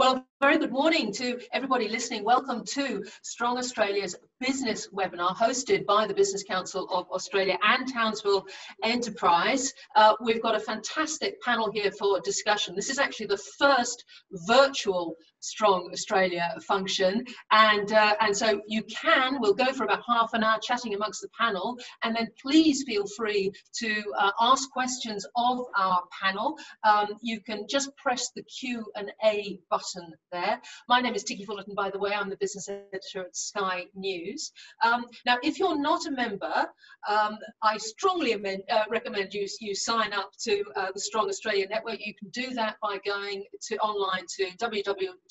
Well, very good morning to everybody listening. Welcome to Strong Australia's business webinar hosted by the Business Council of Australia and Townsville Enterprise. Uh, we've got a fantastic panel here for discussion. This is actually the first virtual Strong Australia function. And, uh, and so you can, we'll go for about half an hour chatting amongst the panel, and then please feel free to uh, ask questions of our panel. Um, you can just press the Q and A button there. My name is Ticky Fullerton, by the way. I'm the business editor at Sky News. Um, now, if you're not a member, um, I strongly amend, uh, recommend you, you sign up to uh, the Strong Australia Network. You can do that by going to online to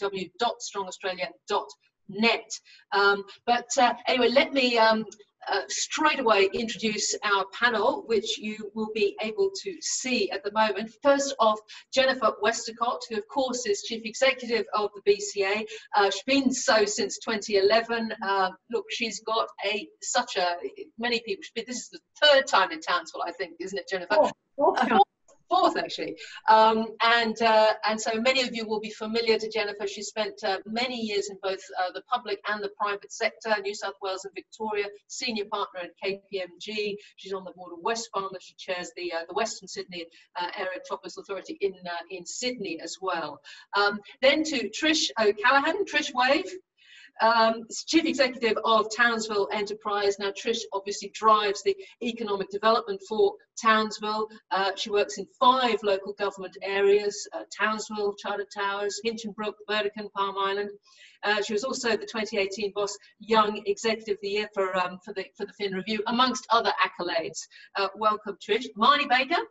www.strongaustralia.net. Um, but uh, anyway, let me um, uh, straight away introduce our panel, which you will be able to see at the moment. First off, Jennifer Westacott, who of course is Chief Executive of the BCA. Uh, she's been so since 2011. Uh, look, she's got a such a, many people, this is the third time in Townsville, I think, isn't it, Jennifer? Oh, fourth actually. Um, and, uh, and so many of you will be familiar to Jennifer. She spent uh, many years in both uh, the public and the private sector, New South Wales and Victoria, senior partner at KPMG. She's on the board of Wesfarmers. She chairs the, uh, the Western Sydney uh, Aerotropolis Authority in, uh, in Sydney as well. Um, then to Trish O'Callaghan, Trish Wave um, Chief Executive of Townsville Enterprise. Now, Trish obviously drives the economic development for Townsville. Uh, she works in five local government areas, uh, Townsville, Charters Towers, Hinchinbrook, Burdekin, Palm Island. Uh, she was also the 2018 Boss Young Executive of the Year for, um, for, the, for the Fin Review, amongst other accolades. Uh, welcome, Trish. Marnie Baker,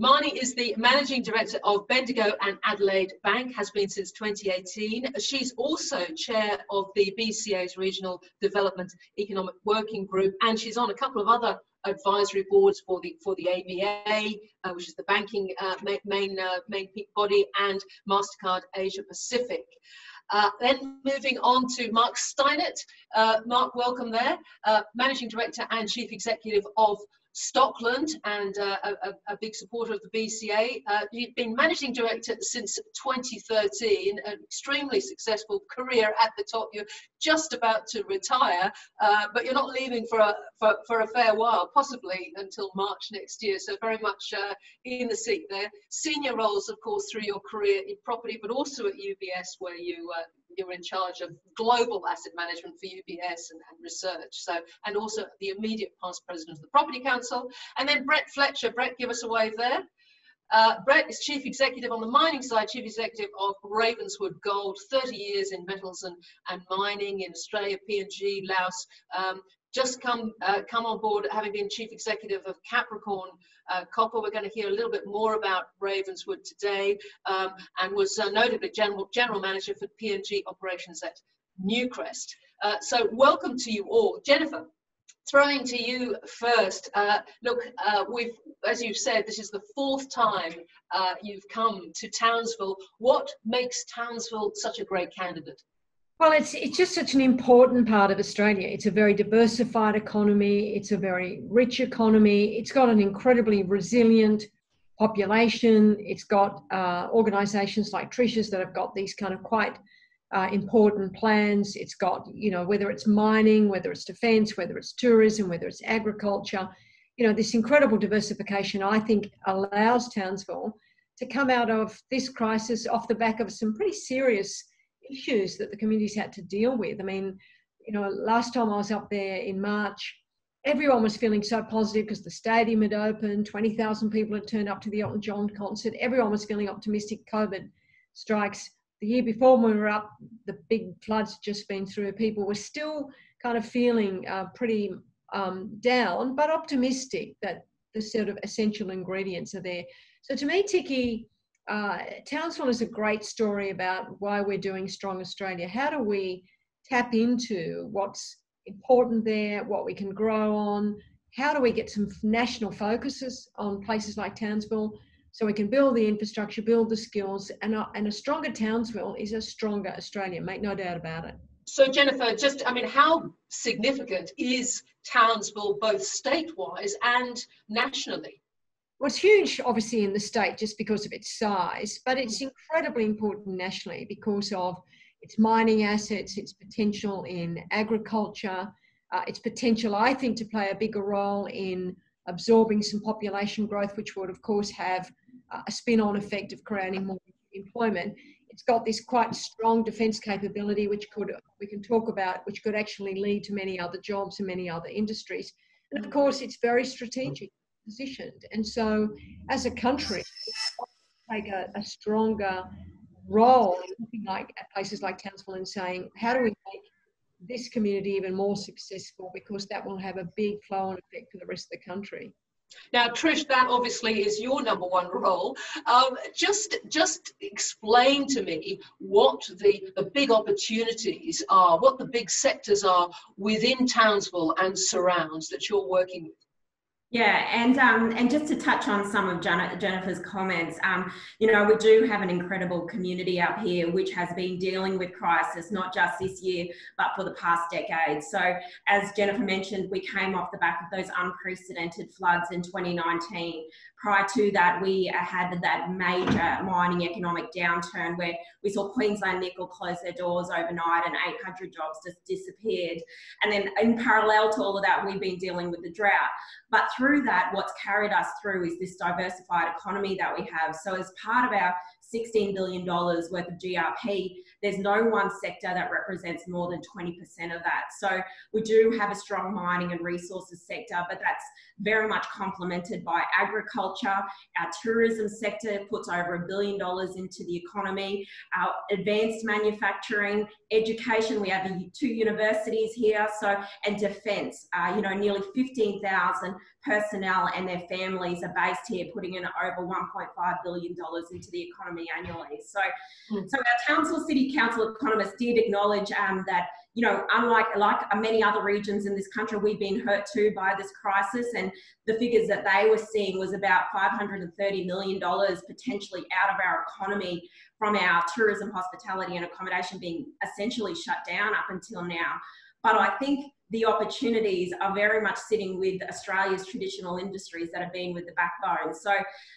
Marnie is the managing director of Bendigo and Adelaide Bank, has been since 2018. She's also chair of the BCA's Regional Development Economic Working Group, and she's on a couple of other advisory boards for the for the ABA, uh, which is the banking uh, main uh, main body, and Mastercard Asia Pacific. Uh, then moving on to Mark Steinert. Uh, Mark, welcome there. Uh, Managing Director and Chief Executive of Stockland and uh, a, a, big supporter of the BCA. Uh, you've been managing director since 2013, an extremely successful career at the top. You're just about to retire, uh, but you're not leaving for a, for, for, a fair while, possibly until March next year. So very much uh, in the seat there. Senior roles, of course, through your career in property, but also at UBS, where you uh, you're in charge of global asset management for UBS and, and, research. So, and also the immediate past president of the Property Council. And then Brett Fletcher. Brett, give us a wave there. Uh, Brett is chief executive on the mining side, chief executive of Ravenswood Gold, 30 years in metals and, and mining in Australia, PNG, Laos. Um, just come uh, come on board, having been chief executive of Capricorn uh, Copper. We're going to hear a little bit more about Ravenswood today, um, and was uh, notably general general manager for PNG operations at Newcrest. Uh, so welcome to you all, Jennifer. Throwing to you first. Uh, look, uh, we've, as you've said, this is the fourth time you've come to Townsville. What makes Townsville such a great candidate? Well, it's it's just such an important part of Australia. It's a very diversified economy. It's a very rich economy. It's got an incredibly resilient population. It's got uh, organisations like Trish's that have got these kind of quite uh, important plans. It's got you know whether it's mining, whether it's defence, whether it's tourism, whether it's agriculture. You know this incredible diversification. I think allows Townsville to come out of this crisis off the back of some pretty serious issues that the communities had to deal with. I mean, you know, last time I was up there in March, everyone was feeling so positive because the stadium had opened, 20,000 people had turned up to the Elton John concert. Everyone was feeling optimistic. COVID strikes. The year before when we were up, the big floods just been through. People were still kind of feeling uh, pretty um, down, but optimistic that the sort of essential ingredients are there. So to me, Ticky, uh, Townsville is a great story about why we're doing Strong Australia. How do we tap into what's important there, what we can grow on? How do we get some national focuses on places like Townsville so we can build the infrastructure, build the skills, and a, and a stronger Townsville is a stronger Australia, make no doubt about it. So, Jennifer, just, I mean, how significant is Townsville both state wise and nationally? Was huge, obviously, in the state just because of its size, but it's incredibly important nationally because of its mining assets, its potential in agriculture, uh, its potential, I think, to play a bigger role in absorbing some population growth, which would, of course, have uh, a spin on effect of creating more employment. It's got this quite strong defence capability, which could we can talk about, which could actually lead to many other jobs and many other industries. And of course, it's very strategic positioned. And so, as a country, take a, a stronger role in looking like at places like Townsville and saying, how do we make this community even more successful? Because that will have a big flow on effect for the rest of the country. Now, Trish, that obviously is your number one role. Um, just, just explain to me what the, the big opportunities are, what the big sectors are within Townsville and surrounds that you're working with. Yeah, and um, and just to touch on some of Jennifer's comments, um, you know, we do have an incredible community up here which has been dealing with crisis not just this year but for the past decade. So, as Jennifer mentioned, we came off the back of those unprecedented floods in 2019 prior to that, we uh, had that major mining economic downturn where we saw Queensland Nickel close their doors overnight and 800 jobs just disappeared. And then, in parallel to all of that, we've been dealing with the drought. But through that, what's carried us through is this diversified economy that we have. So, as part of our $16 billion worth of GRP, there's no one sector that represents more than 20% of that. So we do have a strong mining and resources sector, but that's very much complemented by agriculture. Our tourism sector puts over a billion dollars into the economy. Our advanced manufacturing, education, we have two universities here, so and defence. Uh, you know, nearly 15,000 personnel and their families are based here, putting in over 1.5 billion dollars into the economy annually. So, mm. so our Townsville City Council economists did acknowledge um, that you know, unlike like many other regions in this country, we've been hurt too by this crisis, and the figures that they were seeing was about 530 million dollars potentially out of our economy from our tourism, hospitality, and accommodation being essentially shut down up until now. But I think the opportunities are very much sitting with Australia's traditional industries that have been with the backbone. So,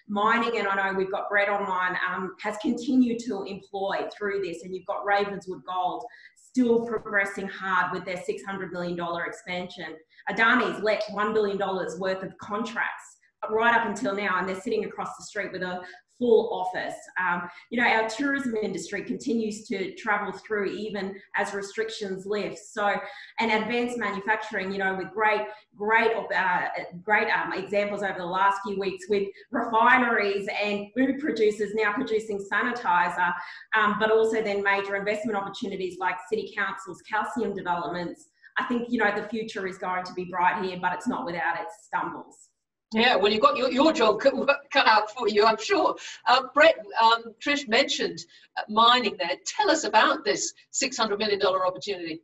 mining, and I know we've got Brett online, um, has continued to employ through this, and you've got Ravenswood Gold still progressing hard with their $600 million expansion. Adani's let $1 billion worth of contracts right up until now, and they're sitting across the street with a full office. Um, you know, our tourism industry continues to travel through even as restrictions lift. So, and advanced manufacturing, you know, with great, great, uh, great um, examples over the last few weeks with refineries and food producers now producing sanitizer, um, but also then major investment opportunities like city councils, calcium developments. I think, you know, the future is going to be bright here, but it's not without its stumbles. Yeah, well, you've got your, your job cut out for you, I'm sure. Uh, Brett, um, Trish mentioned uh, mining there. Tell us about this $600 million opportunity.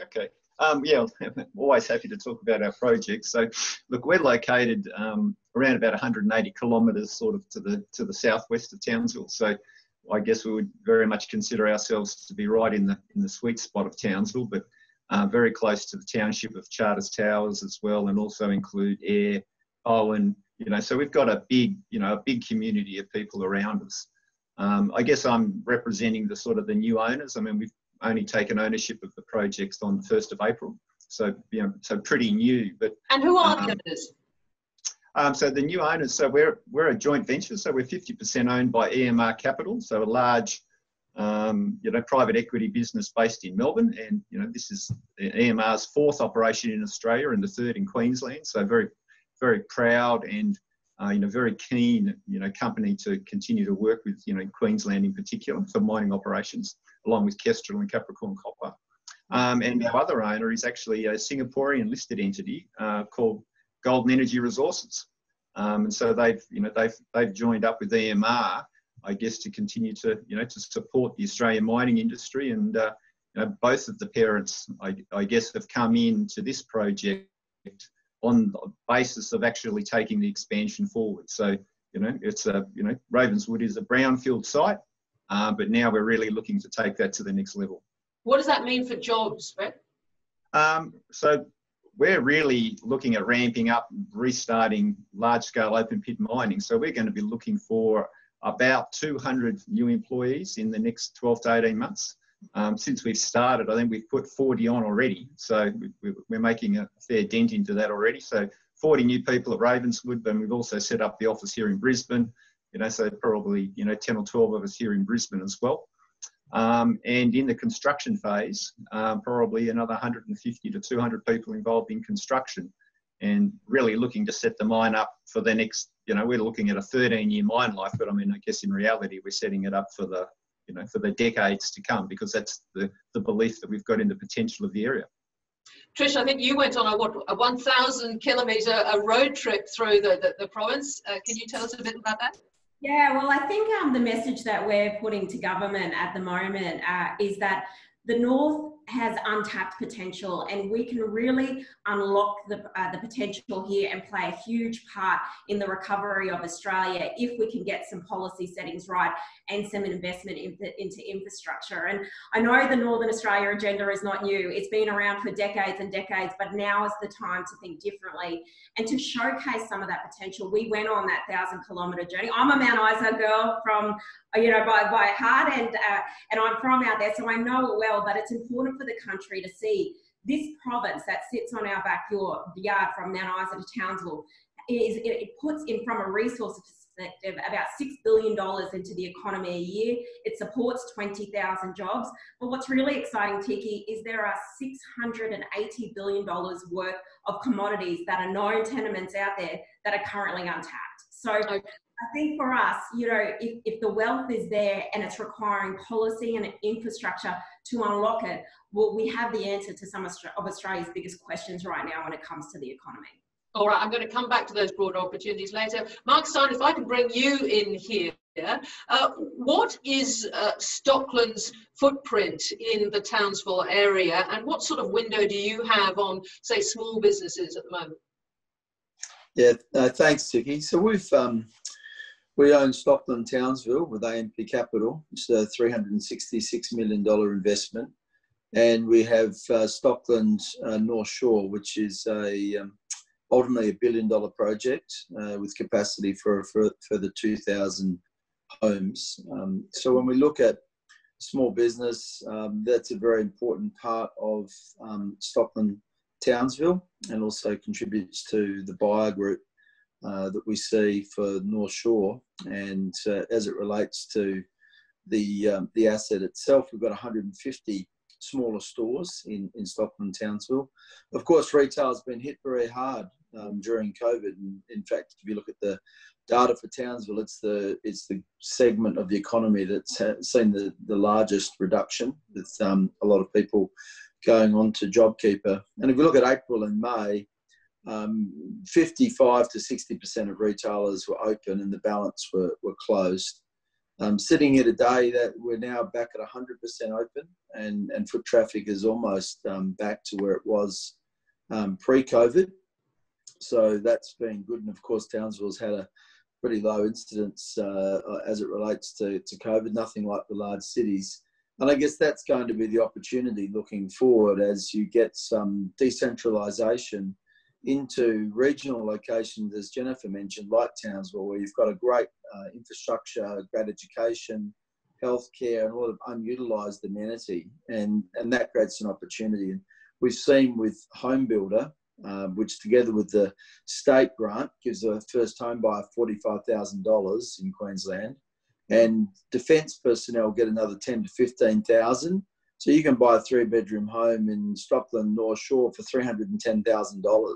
Okay. Um, yeah, always happy to talk about our projects. So, look, we're located um, around about 180 kilometres, sort of to the to the southwest of Townsville. So, I guess we would very much consider ourselves to be right in the in the sweet spot of Townsville, but uh, very close to the township of Charters Towers as well, and also include Ayr, oh, and you know, so we've got a big, you know, a big community of people around us. Um, I guess I'm representing the sort of the new owners. I mean, we've only taken ownership of the projects on the first of April, so you know, so pretty new. But and who are um, the owners? Um, so the new owners, so we're we're a joint venture, so we're 50% owned by EMR Capital, so a large, um, you know, private equity business based in Melbourne, and you know, this is EMR's fourth operation in Australia and the third in Queensland, so very very proud and uh, you know very keen you know company to continue to work with you know Queensland in particular for mining operations, along with Kestrel and Capricorn Copper. Um, and our other owner is actually a Singaporean listed entity uh, called Golden Energy Resources. Um, and so they've you know they've they've joined up with EMR, I guess, to continue to you know to support the Australian mining industry and. Uh, you know, both of the parents, I, I guess, have come in to this project on the basis of actually taking the expansion forward. So, you know, it's a, you know, Ravenswood is a brownfield site, uh, but now we're really looking to take that to the next level. What does that mean for jobs, Brett? Um, so we're really looking at ramping up, restarting large scale open pit mining. So we're going to be looking for about 200 new employees in the next 12 to 18 months. Um, since we've started, I think we've put 40 on already. So we, we're making a fair dent into that already. So 40 new people at Ravenswood, but we've also set up the office here in Brisbane. You know, so probably you know 10 or 12 of us here in Brisbane as well. Um, and in the construction phase, um, probably another 150 to 200 people involved in construction and really looking to set the mine up for the next, you know, we're looking at a 13 year mine life, but I mean, I guess in reality, we're setting it up for the, you know, for the decades to come because that's the, the belief that we've got in the potential of the area. Trish, I think you went on a what a 1,000 kilometre a road trip through the, the, the province. Uh, can you tell us a bit about that? Yeah, well, I think um, the message that we're putting to government at the moment uh, is that the North has untapped potential and we can really unlock the, uh, the potential here and play a huge part in the recovery of Australia if we can get some policy settings right and some investment into, into infrastructure. And I know the Northern Australia agenda is not new. It's been around for decades and decades, but now is the time to think differently and to showcase some of that potential. We went on that thousand kilometre journey. I'm a Mount Isa girl from, you know, by, by heart and, uh, and I'm from out there, so I know it well, but it's important for the country to see this province that sits on our backyard yard from Mount Isa to Townsville is it puts in from a resource perspective about $6 billion into the economy a year. It supports 20,000 jobs. But what's really exciting, Ticky, is there are $680 billion worth of commodities that are known tenements out there that are currently untapped. So okay. I think for us, you know, if, if the wealth is there and it's requiring policy and infrastructure to unlock it, well, we have the answer to some of Australia's biggest questions right now when it comes to the economy. All right, I'm going to come back to those broader opportunities later. Mark Stein, if I can bring you in here. Uh, what is uh, Stockland's footprint in the Townsville area and what sort of window do you have on, say, small businesses at the moment? Yeah, uh, thanks, Ticky. So we've um, we own Stockland Townsville with AMP Capital. It's a $366 million investment. And we have uh, Stockland uh, North Shore, which is a um, ultimately a billion dollar project uh, with capacity for, for further 2,000 homes. Um, so when we look at small business, um, that's a very important part of um, Stockland Townsville and also contributes to the buyer group uh, that we see for North Shore. And uh, as it relates to the um, the asset itself, we've got 150 smaller stores in, in Stockland, Townsville. Of course, retail has been hit very hard um, during COVID. And in fact, if you look at the data for Townsville, it's the it's the segment of the economy that's seen the, the largest reduction, with um, a lot of people going on to JobKeeper. And if we look at April and May, um, 55 to 60% of retailers were open and the balance were, were closed. Um, sitting here today, that we're now back at 100% open, and, and foot traffic is almost um, back to where it was um, pre-COVID. So that's been good, and of course, Townsville's had a pretty low incidence uh, as it relates to, to COVID. Nothing like the large cities, and I guess that's going to be the opportunity looking forward as you get some decentralisation into regional locations, as Jennifer mentioned, like Townsville, where you've got a great uh, infrastructure, great education, healthcare, and a lot of unutilised amenity, and and that creates an opportunity. And we've seen with Home Builder, uh, which together with the state grant gives a first home buyer forty-five thousand dollars in Queensland, and defence personnel get another ten to fifteen thousand so you can buy a three bedroom home in Stockland North Shore for $310,000.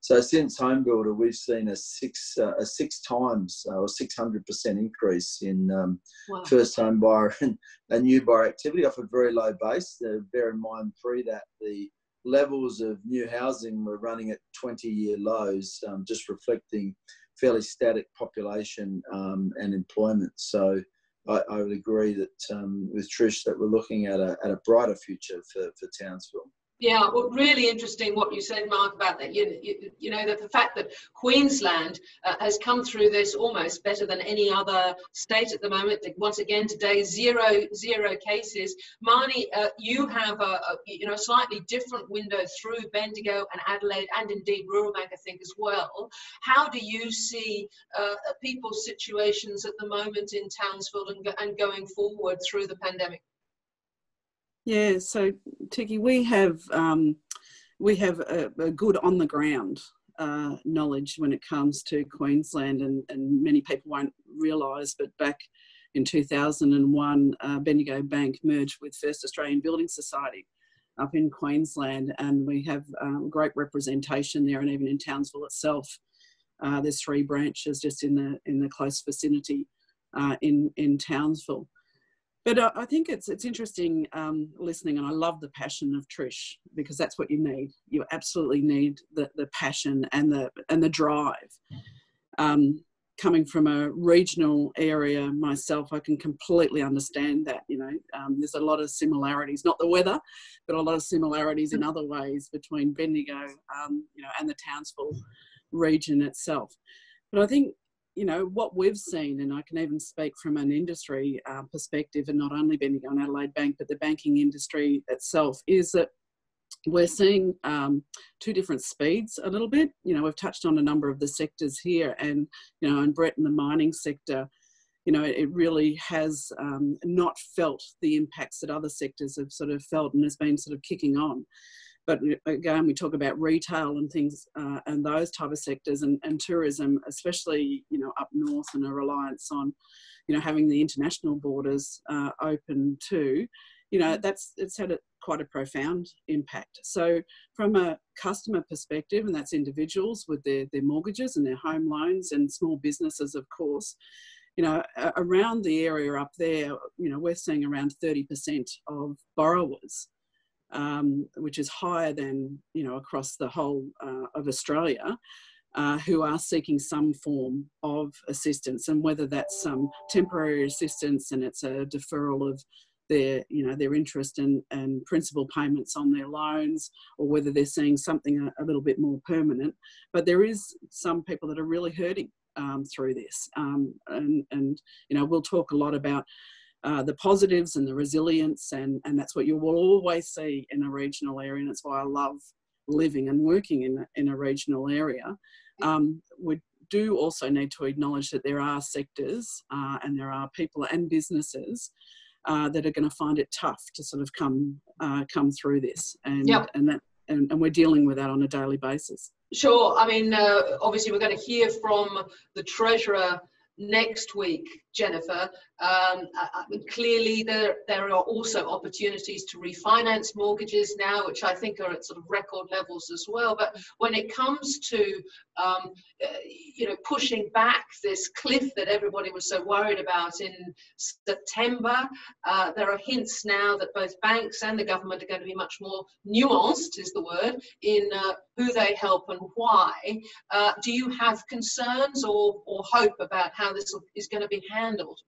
So since Home Builder, we've seen a six uh, a six times uh, or six hundred percent increase in um, wow. first home buyer and, and new buyer activity off a very low base. Uh, bear in mind, pre that the levels of new housing were running at 20 year lows, um, just reflecting fairly static population um, and employment. So I, I would agree that um, with Trish that we're looking at a, at a brighter future for, for Townsville. Yeah, well, really interesting what you said, Mark, about that. You, you, you know, that the fact that Queensland uh, has come through this almost better than any other state at the moment. Once again, today, zero zero cases. Marnie, uh, you have a, a, you know slightly different window through Bendigo and Adelaide, and indeed Rural Bank, I think, as well. How do you see uh, people's situations at the moment in Townsville and, and going forward through the pandemic? Yeah, so Ticky, we have um, we have a, a, good on the ground uh, knowledge when it comes to Queensland, and, and many people won't realise, but back in 2001, uh, Bendigo Bank merged with First Australian Building Society up in Queensland, and we have um, great representation there, and even in Townsville itself, uh, there's three branches just in the in the close vicinity uh, in in Townsville. But uh, I think it's it's interesting um, listening, and I love the passion of Trish because that's what you need. You absolutely need the, the passion and the and the drive. Um, coming from a regional area myself, I can completely understand that. You know, um, there's a lot of similarities, not the weather, but a lot of similarities in other ways between Bendigo, um, you know, and the Townsville region itself. But I think you know, what we've seen, and I can even speak from an industry uh, perspective, and not only Bendigo and Adelaide Bank, but the banking industry itself, is that we're seeing um, two different speeds a little bit. You know, we've touched on a number of the sectors here, and you know, in Brett in the mining sector, you know, it really has um, not felt the impacts that other sectors have sort of felt, and has been sort of kicking on. But again, we talk about retail and things uh, and those type of sectors and, and tourism, especially, you know, up north and a reliance on, you know, having the international borders uh, open too, you know, that's, it's had a, quite a profound impact. So from a customer perspective, and that's individuals with their, their mortgages and their home loans and small businesses, of course, you know, around the area up there, you know, we're seeing around 30% of borrowers um, which is higher than you know across the whole uh, of Australia, uh, who are seeking some form of assistance, and whether that's some temporary assistance and it's a deferral of their you know their interest and, and principal payments on their loans, or whether they're seeing something a, a little bit more permanent. But there is some people that are really hurting um, through this, um, and and you know we'll talk a lot about uh, the positives and the resilience, and, and that's what you will always see in a regional area, and that's why I love living and working in, in a regional area. Um, we do also need to acknowledge that there are sectors uh, and there are people and businesses uh, that are going to find it tough to sort of come uh, come through this, and yep. and that and, and, we're dealing with that on a daily basis. Sure. I mean, uh, obviously, we're going to hear from the treasurer next week, Jennifer, um, uh, uh, clearly, there, there are also opportunities to refinance mortgages now, which I think are at sort of record levels as well. But when it comes to, um, uh, you know, pushing back this cliff that everybody was so worried about in September, uh, there are hints now that both banks and the government are going to be much more nuanced, is the word, in uh, who they help and why. Uh, do you have concerns or, or hope about how this is going to be handled?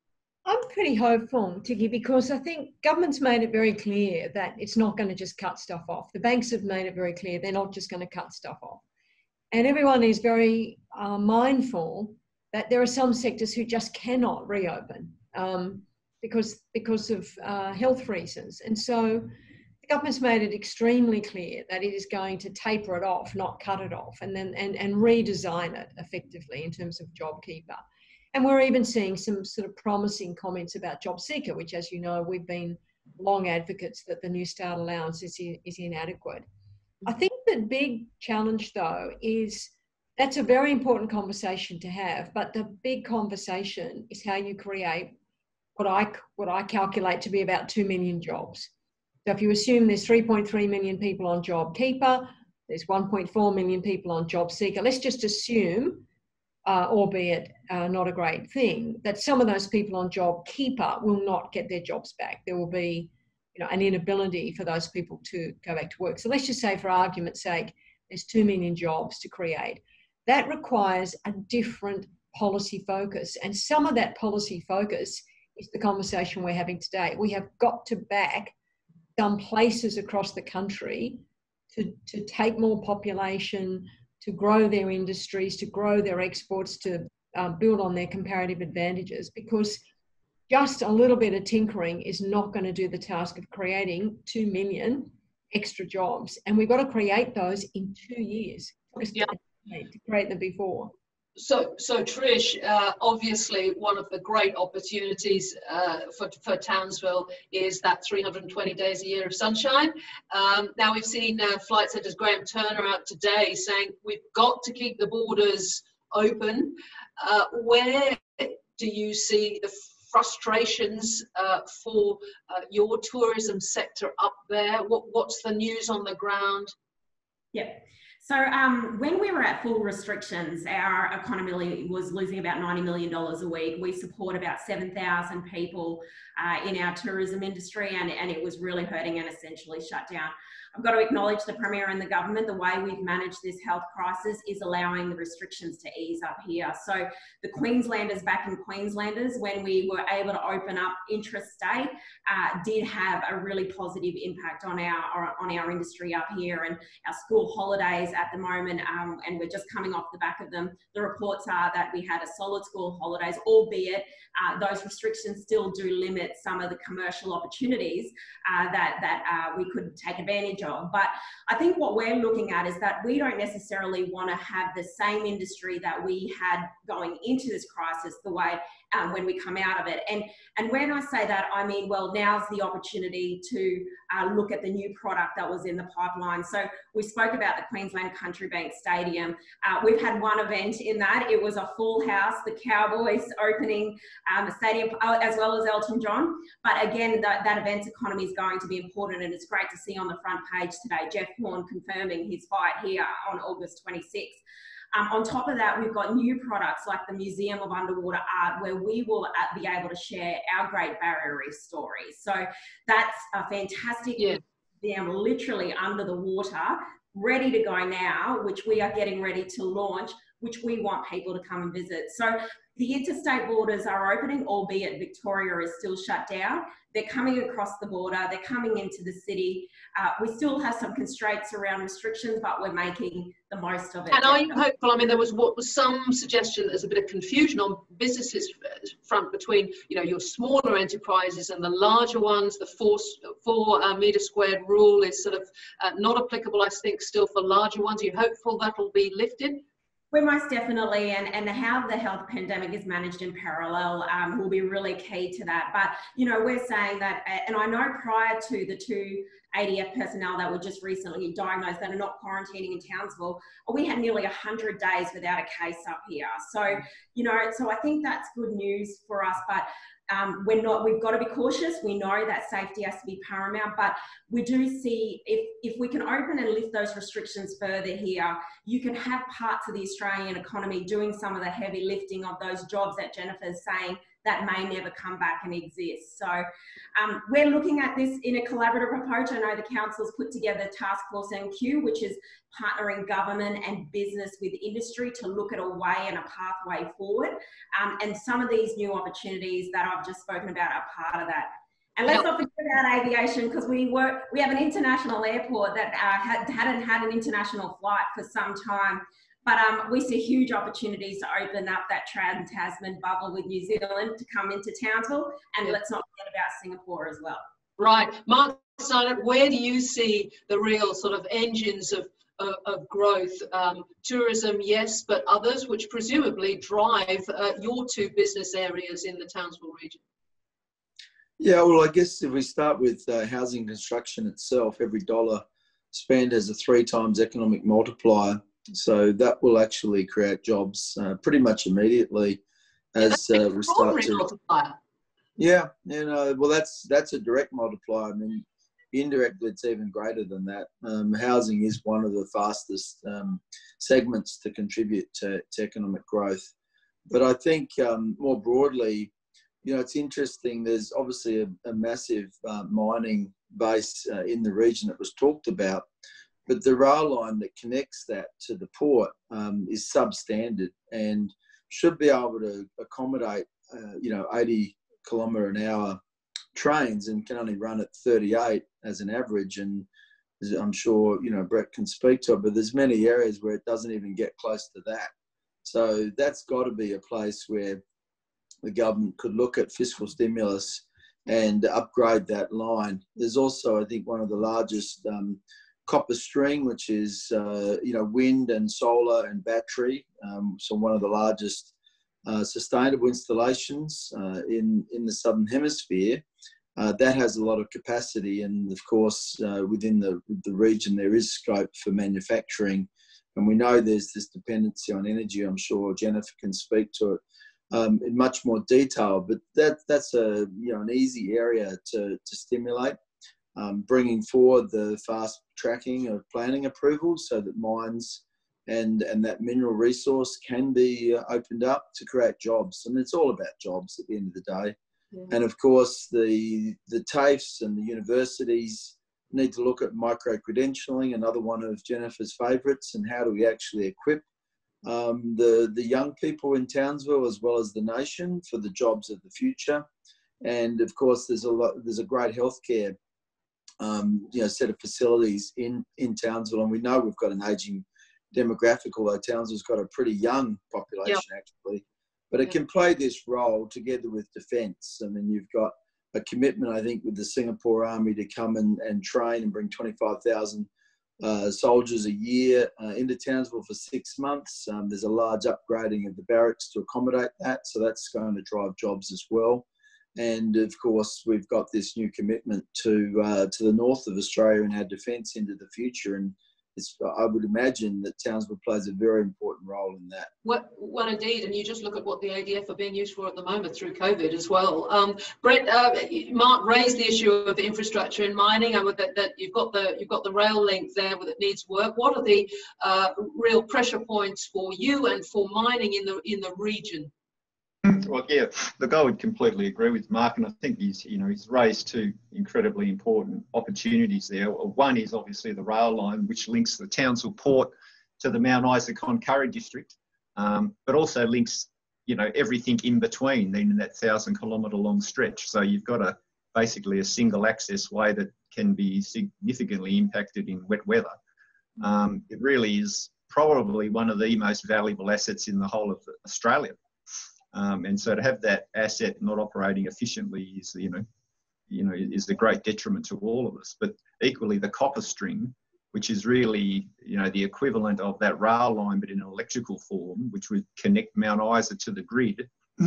I'm pretty hopeful, Ticky, because I think government's made it very clear that it's not going to just cut stuff off. The banks have made it very clear they're not just going to cut stuff off. And everyone is very uh, mindful that there are some sectors who just cannot reopen um, because, because of uh, health reasons. And so the government's made it extremely clear that it is going to taper it off, not cut it off, and then and, and redesign it effectively in terms of JobKeeper. And we're even seeing some sort of promising comments about job seeker, which, as you know, we've been long advocates that the Newstart allowance is, is inadequate. I think the big challenge, though, is that's a very important conversation to have. But the big conversation is how you create what I what I calculate to be about two million jobs. So if you assume there's 3.3 million people on JobKeeper, there's 1.4 million people on JobSeeker. Let's just assume uh, albeit uh, not a great thing, that some of those people on job keeper will not get their jobs back. There will be, you know, an inability for those people to go back to work. So let's just say, for argument's sake, there's two million jobs to create. That requires a different policy focus, and some of that policy focus is the conversation we're having today. We have got to back some places across the country to, to take more population, to grow their industries, to grow their exports, to uh, build on their comparative advantages because just a little bit of tinkering is not going to do the task of creating 2 million extra jobs. And we've got to create those in two years. Yeah. To create them before. So, so Trish, uh, obviously one of the great opportunities uh, for, for Townsville is that 320 days a year of sunshine. Um, now we've seen uh, Flight Centre's Graham Turner out today saying we've got to keep the borders open. Uh, where do you see the frustrations uh, for uh, your tourism sector up there? What, what's the news on the ground? Yeah. So um, when we were at full restrictions, our economy was losing about $90 million a week. We support about 7,000 people uh, in our tourism industry and, and it was really hurting and essentially shut down. I've got to acknowledge the Premier and the government. The way we've managed this health crisis is allowing the restrictions to ease up here. So the Queenslanders back in Queenslanders, when we were able to open up intrastate, uh, did have a really positive impact on our on our industry up here and our school holidays at the moment. Um, and we're just coming off the back of them. The reports are that we had a solid school holidays, albeit uh, those restrictions still do limit some of the commercial opportunities uh, that that uh, we could take advantage But I think what we're looking at is that we don't necessarily want to have the same industry that we had going into this crisis the way um, when we come out of it. And, and when I say that, I mean, well, now's the opportunity to uh, look at the new product that was in the pipeline. So we spoke about the Queensland Country Bank Stadium. Uh, we've had one event in that. It was a full house, the Cowboys opening um, the stadium, uh, as well as Elton John. But again, that, that event economy is going to be important, and it's great to see on the front page today Jeff Horn confirming his fight here on August 26th. Um, on top of that, we've got new products like the Museum of Underwater Art, where we will uh, be able to share our Great Barrier Reef stories. So that's a fantastic yeah. museum, literally under the water, ready to go now, which we are getting ready to launch, which we want people to come and visit. So the interstate borders are opening, albeit Victoria is still shut down. They're coming across the border, they're coming into the city. Uh, we still have some constraints around restrictions, but we're making the most of it. And you hopeful? I mean, there was what was some suggestion there's a bit of confusion on businesses front between, you know, your smaller enterprises and the larger ones. The four, four uh, meter squared rule is sort of uh, not applicable, I think, still for larger ones. Are you hopeful that'll be lifted? We're most definitely, and, and how the health pandemic is managed in parallel um, will be really key to that. But, you know, we're saying that, and I know prior to the two ADF personnel that were just recently diagnosed that are not quarantining in Townsville, we had nearly 100 days without a case up here. So, you know, so I think that's good news for us. But um, we're not we've got to be cautious. We know that safety has to be paramount but we do see if if we can open and lift those restrictions further here you can have parts of the australian economy doing some of the heavy lifting of those jobs that jennifer's saying that may never come back and exist. So um, we're looking at this in a collaborative approach. I know the council's put together Task Force NQ, which is partnering government and business with industry to look at a way and a pathway forward. Um, and some of these new opportunities that I've just spoken about are part of that. And let's not forget about aviation because we work. We have an international airport that uh, had, hadn't had an international flight for some time. But um, we see huge opportunities to open up that trans Tasman bubble with New Zealand to come into Townsville. And yeah. let's not forget about Singapore as well. Right. Mark where do you see the real sort of engines of, of, of growth? Um, tourism, yes, but others which presumably drive uh, your two business areas in the Townsville region? Yeah, well, I guess if we start with uh, housing construction itself, every dollar spent has a three times economic multiplier so that will actually create jobs uh, pretty much immediately as yeah, uh, we start to. Multiplier. Yeah, you know, well, that's that's a direct multiplier. I mean, indirectly, it's even greater than that. Um, housing is one of the fastest um, segments to contribute to, to, economic growth. But I think um, more broadly, you know, it's interesting. There's obviously a, a massive uh, mining base uh, in the region that was talked about. But the rail line that connects that to the port um, is substandard and should be able to accommodate, uh, you know, 80 kilometre an hour trains and can only run at 38 as an average. And I'm sure you know Brett can speak to it, but there's many areas where it doesn't even get close to that. So that's got to be a place where the government could look at fiscal stimulus and upgrade that line. There's also, I think, one of the largest um, CopperString, which is uh, you know wind and solar and battery. Um, so one of the largest uh, sustainable installations uh, in in the southern hemisphere. Uh, that has a lot of capacity, and of course, uh, within the the region, there is scope for manufacturing. And we know there's this dependency on energy. I'm sure Jennifer can speak to it um, in much more detail. But that that's a you know an easy area to to stimulate, um, bringing forward the fast tracking of planning approvals so that mines and and that mineral resource can be uh, opened up to create jobs. And it's all about jobs at the end of the day. Yeah. And of course, the the TAFEs and the universities need to look at micro credentialing, another one of Jennifer's favourites, and how do we actually equip um, the, the young people in Townsville as well as the nation for the jobs of the future. And of course, there's a lot, there's a great healthcare um, you know, set of facilities in, in Townsville. And we know we've got an aging demographic, although Townsville's got a pretty young population yep. actually. But it can play this role together with defence. I mean, you've got a commitment, I think, with the Singapore Army to come and, and train and bring 25,000 uh, soldiers a year uh, into Townsville for six months. Um, there's a large upgrading of the barracks to accommodate that, so that's going to drive jobs as well. And of course, we've got this new commitment to uh, to the north of Australia and our defence into the future. And I would imagine that Townsville plays a very important role in that. Well, well, indeed, and you just look at what the ADF are being used for at the moment through COVID as well. Um, Brett, uh, Mark raised the issue of infrastructure in mining, and that, that you've got the you've got the rail link there that needs work. What are the uh, real pressure points for you and for mining in the in the region? Well, yeah, look, I would completely agree with Mark, and I think he's, you know, he's raised two incredibly important opportunities there. One is obviously the rail line, which links the Townsville port to the Mount Isa Cloncurry district, um, but also links, you know, everything in between, then in that thousand kilometre long stretch. So you've got a basically a single access way that can be significantly impacted in wet weather. Um, it really is probably one of the most valuable assets in the whole of Australia. Um, and so to have that asset not operating efficiently is, you know, you know, is the great detriment to all of us. But equally, the CopperString, which is really, you know, the equivalent of that rail line, but in an electrical form, which would connect Mount Isa to the grid,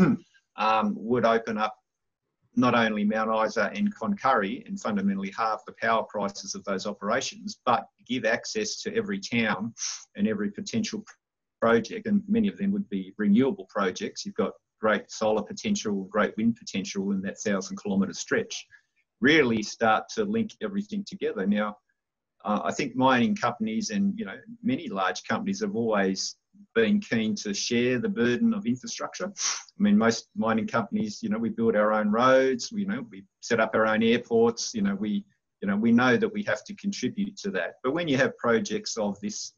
um, would open up not only Mount Isa and Cloncurry and fundamentally half the power prices of those operations, but give access to every town and every potential project, and many of them would be renewable projects. You've got great solar potential, great wind potential in that thousand kilometre stretch. Really start to link everything together. Now, uh, I think mining companies and you know many large companies have always been keen to share the burden of infrastructure. I mean, most mining companies, you know, we build our own roads. We, you know, we set up our own airports. You know, we, you know, we know that we have to contribute to that. But when you have projects of this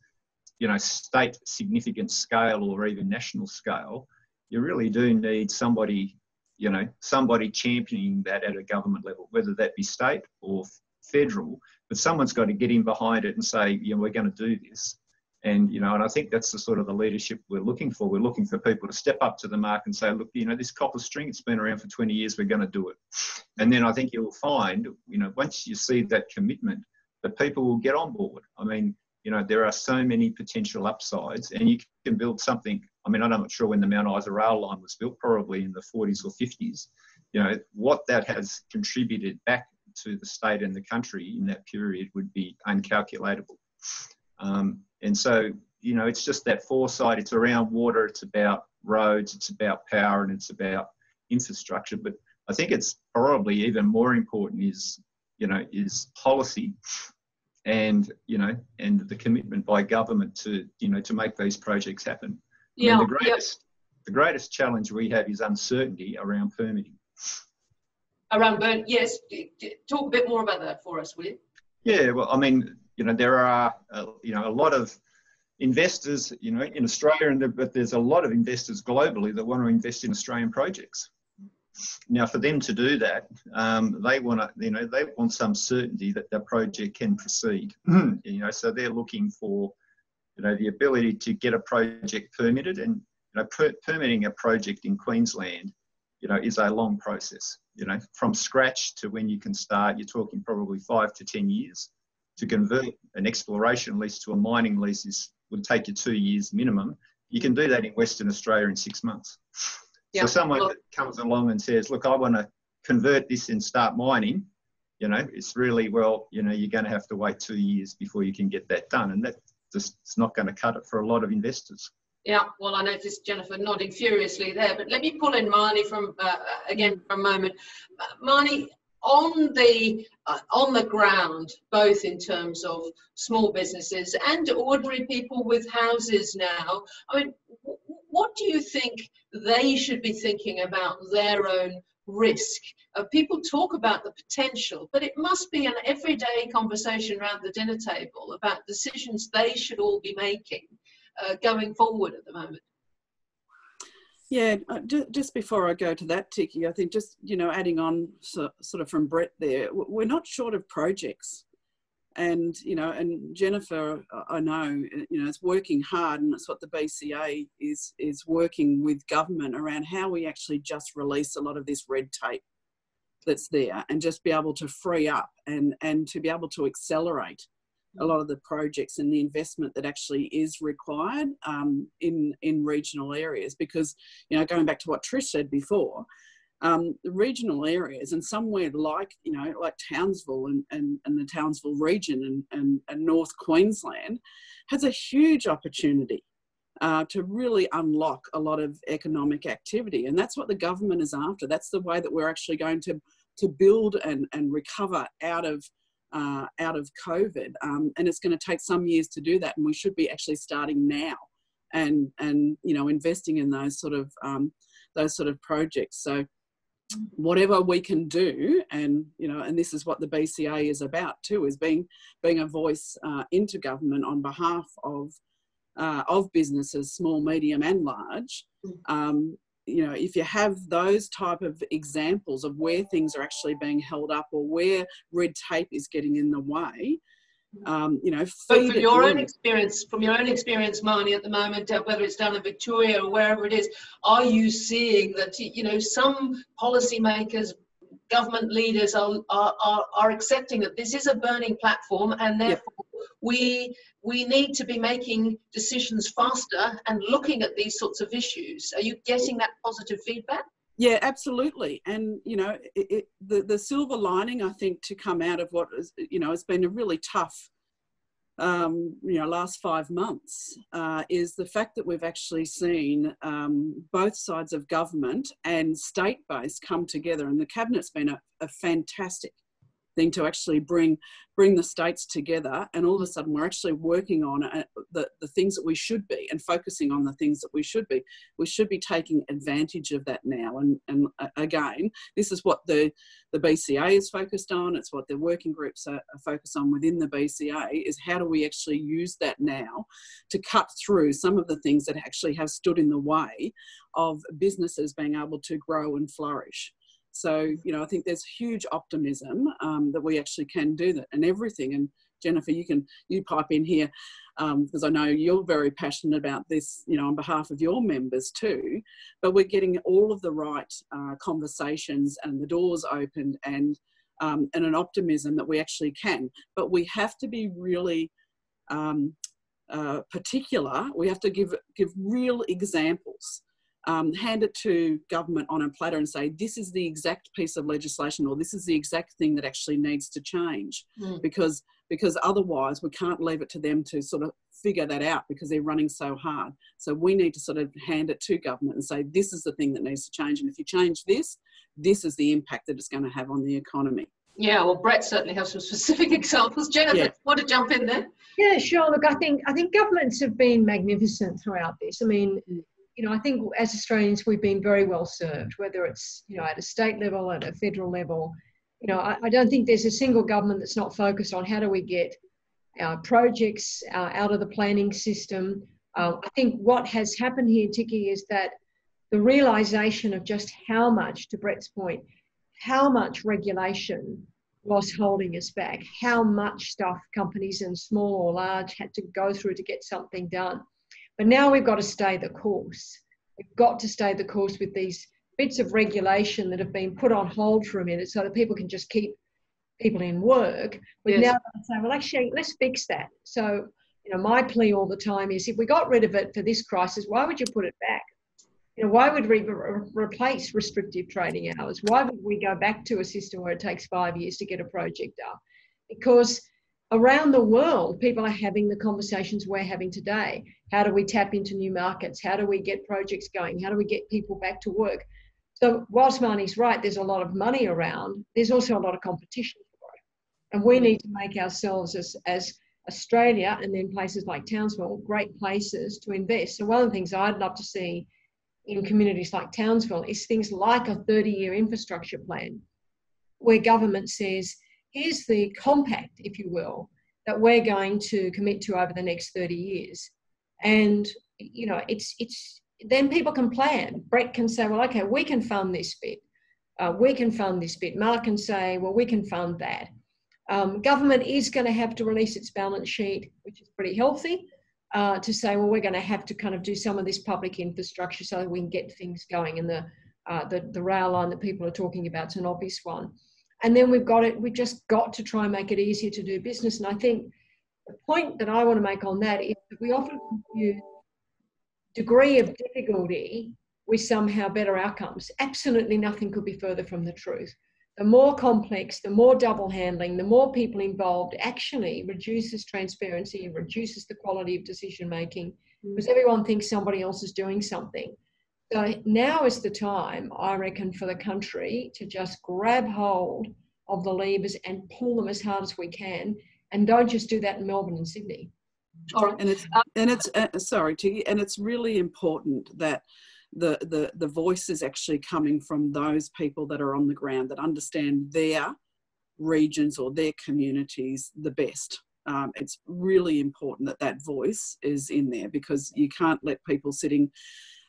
you know, state significant scale or even national scale, you really do need somebody, you know, somebody championing that at a government level, whether that be state or federal. But someone's got to get in behind it and say, you know, we're going to do this. And, you know, and I think that's the sort of the leadership we're looking for. We're looking for people to step up to the mark and say, look, you know, this CopperString, it's been around for 20 years, we're going to do it. And then I think you'll find, you know, once you see that commitment, that people will get on board. I mean, you know, there are so many potential upsides, and you can build something. I mean, I'm not sure when the Mount Isa rail line was built, probably in the 40s or 50s. You know, what that has contributed back to the state and the country in that period would be uncalculatable. Um, and so, you know, it's just that foresight. It's around water, it's about roads, it's about power, and it's about infrastructure. But I think it's probably even more important is, you know, is policy and you know and the commitment by government to you know to make these projects happen. Yeah. I mean, the greatest yep. the greatest challenge we have is uncertainty around permitting. Around burn, yes. Talk a bit more about that for us, will you? Yeah, well, I mean, you know, there are uh, you know a lot of investors, you know, in Australia, and there, but there's a lot of investors globally that want to invest in Australian projects. Now, for them to do that, um, they want to, you know, they want some certainty that their project can proceed. you know, so they're looking for, you know, the ability to get a project permitted, and you know, per permitting a project in Queensland, you know, is a long process. You know, from scratch to when you can start, you're talking probably five to ten years. To convert an exploration lease to a mining lease is would take you two years minimum. You can do that in Western Australia in six months. Yeah. So someone well, that comes along and says, look, I want to convert this and start mining, you know, it's really, well, you know, you're going to have to wait two years before you can get that done. And that just it's not going to cut it for a lot of investors. Yeah, well, I noticed Jennifer nodding furiously there, but let me pull in Marnie from uh, again for a moment. Marnie, on the uh, on the ground, both in terms of small businesses and ordinary people with houses now. I mean, what do you think they should be thinking about their own risk? Uh, people talk about the potential, but it must be an everyday conversation around the dinner table about decisions they should all be making uh, going forward at the moment. Yeah, uh, just before I go to that, Ticky, I think just, you know, adding on so, sort of from Brett there, we're not short of projects. And, you know, and Jennifer, I know, you know, is working hard and it's what the BCA is, is working with government around how we actually just release a lot of this red tape that's there and just be able to free up and, and to be able to accelerate a lot of the projects and the investment that actually is required um, in in regional areas. Because you know going back to what Trish said before um, the regional areas and somewhere like you know like Townsville and, and, and the Townsville region and, and, and North Queensland has a huge opportunity uh, to really unlock a lot of economic activity and that's what the government is after that's the way that we're actually going to to build and, and recover out of uh, out of COVID. Um, and it's going to take some years to do that. And we should be actually starting now and, and you know, investing in those sort of, um, those sort of projects. So whatever we can do and you know and this is what the bca is about too is being being a voice uh, into government on behalf of uh, of businesses small medium and large mm. um, you know if you have those type of examples of where things are actually being held up or where red tape is getting in the way um, you know but from your own experience from your own experience Marnie at the moment uh, whether it's down in Victoria or wherever it is are you seeing that you know some policymakers government leaders are, are, are, are accepting that this is a burning platform and therefore we we need to be making decisions faster and looking at these sorts of issues. Are you getting that positive feedback? Yeah, absolutely. And you know, it, it, the the silver lining I think to come out of what is you know has been a really tough um, you know last five months uh, is the fact that we've actually seen um, both sides of government and state based come together, and the cabinet's been a, a fantastic thing to actually bring bring the states together and all of a sudden we're actually working on uh, the, the things that we should be and focusing on the things that we should be. We should be taking advantage of that now. And and uh, again this is what the the bca is focused on. It's what the working groups are, are focused on within the bca is how do we actually use that now to cut through some of the things that actually have stood in the way of businesses being able to grow and flourish so, you know, I think there's huge optimism um, that we actually can do that and everything. And Jennifer, you can you pipe in here because um, I know you're very passionate about this, you know, on behalf of your members too. But we're getting all of the right uh, conversations and the doors opened and um, and an optimism that we actually can. But we have to be really um, uh, particular. We have to give give real examples um, hand it to government on a platter and say, this is the exact piece of legislation or this is the exact thing that actually needs to change. Mm. Because, because otherwise we can't leave it to them to sort of figure that out because they're running so hard. So we need to sort of hand it to government and say, this is the thing that needs to change. And if you change this, this is the impact that it's going to have on the economy. Yeah, well, Brett certainly has some specific examples. Jennifer, yeah. want to jump in there? Yeah, sure. Look, I think I think governments have been magnificent throughout this. I mean, you know, I think as Australians, we've been very well served, whether it's, you know, at a state level, at a federal level. You know, I, I don't think there's a single government that's not focused on how do we get our projects uh, out of the planning system. Uh, I think what has happened here, Ticky, is that the realization of just how much, to Brett's point, how much regulation was holding us back, how much stuff companies and small or large had to go through to get something done. But now we've got to stay the course. We've got to stay the course with these bits of regulation that have been put on hold for a minute so that people can just keep people in work. But yes. now say, well, actually, let's fix that. So, you know, my plea all the time is if we got rid of it for this crisis, why would you put it back? You know, why would we re- replace restrictive trading hours? Why would we go back to a system where it takes five years to get a project done? Because around the world, people are having the conversations we're having today. How do we tap into new markets? How do we get projects going? How do we get people back to work? So, whilst Marnie's right, there's a lot of money around, there's also a lot of competition for it. And we need to make ourselves as, as Australia and then places like Townsville great places to invest. So, one of the things I'd love to see in communities like Townsville is things like a 30 year infrastructure plan where government says, here's the compact, if you will, that we're going to commit to over the next 30 years. And, you know, it's, it's, then people can plan. Brett can say, well, okay, we can fund this bit. Uh, we can fund this bit. Mark can say, well, we can fund that. Um, government is going to have to release its balance sheet, which is pretty healthy uh, to say, well, we're going to have to kind of do some of this public infrastructure so that we can get things going. And the, uh, the, the rail line that people are talking about is an obvious one. And then we've got it, we've just got to try and make it easier to do business. And I think the point that I want to make on that is that we often confuse degree of difficulty with somehow better outcomes. Absolutely nothing could be further from the truth the more complex, the more double handling, the more people involved actually reduces transparency and reduces the quality of decision making because mm. everyone thinks somebody else is doing something. So now is the time, I reckon, for the country to just grab hold of the levers and pull them as hard as we can, and don't just do that in Melbourne and Sydney. And it's and it's uh, sorry, Ticky, and it's really important that the, the, the voice is actually coming from those people that are on the ground that understand their regions or their communities the best. Um, it's really important that that voice is in there because you can't let people sitting,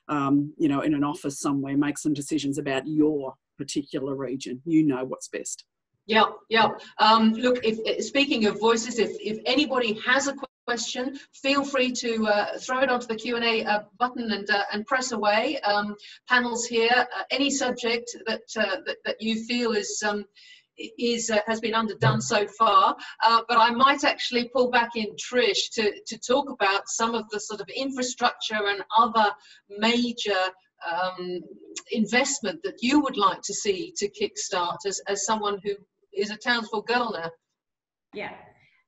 um, you know, in an office somewhere make some decisions about your particular region. You know what's best. Yeah, yeah. Um, look, if speaking of voices, if if anybody has a question, feel free to uh, throw it onto the Q&A uh, button and, uh, and press away. Um, panels here, uh, any subject that, uh, that, that, you feel is, um, is uh, has been underdone so far, but I might actually pull back in Trish to, to talk about some of the sort of infrastructure and other major um, investment that you would like to see to kickstart as, as someone who is a Townsville girl now. Yeah,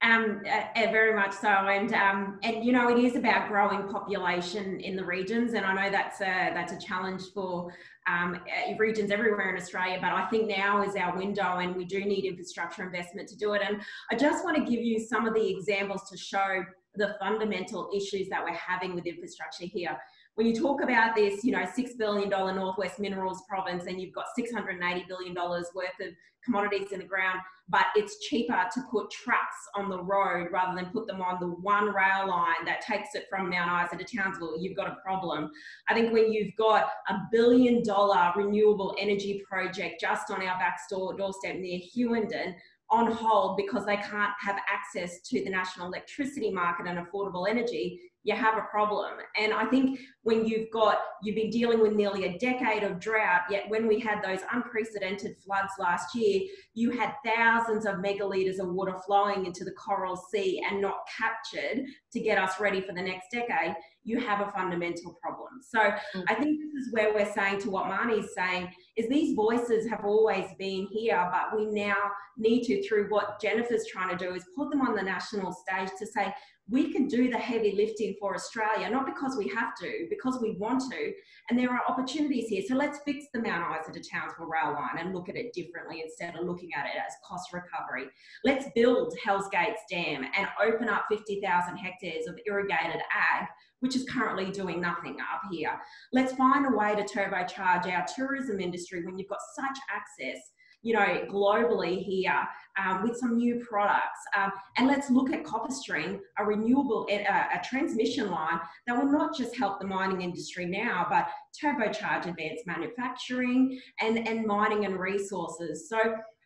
um, uh, uh, very much so, and um, and you know it is about growing population in the regions, and I know that's a that's a challenge for um, uh, regions everywhere in Australia. But I think now is our window, and we do need infrastructure investment to do it. And I just want to give you some of the examples to show the fundamental issues that we're having with infrastructure here when you talk about this, you know, $6 billion Northwest Minerals province and you've got $680 billion worth of commodities in the ground, but it's cheaper to put trucks on the road rather than put them on the one rail line that takes it from Mount Isa to Townsville, you've got a problem. I think when you've got a billion dollar renewable energy project just on our back door, doorstep near Hughenden, on hold because they can't have access to the national electricity market and affordable energy, you have a problem. And I think when you've got, you've been dealing with nearly a decade of drought, yet when we had those unprecedented floods last year, you had thousands of megalitres of water flowing into the Coral Sea and not captured to get us ready for the next decade, you have a fundamental problem. So mm-hmm. I think this is where we're saying to what Marnie's saying is these voices have always been here, but we now need to, through what Jennifer's trying to do, is put them on the national stage to say, we can do the heavy lifting for Australia, not because we have to, because we want to. And there are opportunities here. So let's fix the Mount Isa to Townsville rail line and look at it differently instead of looking at it as cost recovery. Let's build Hell's Gates Dam and open up 50,000 hectares of irrigated ag which is currently doing nothing up here. Let's find a way to turbocharge our tourism industry when you've got such access you know, globally here um, with some new products. Um, and let's look at CopperString, a renewable, a, a, transmission line that will not just help the mining industry now, but turbocharge advanced manufacturing and, and mining and resources. So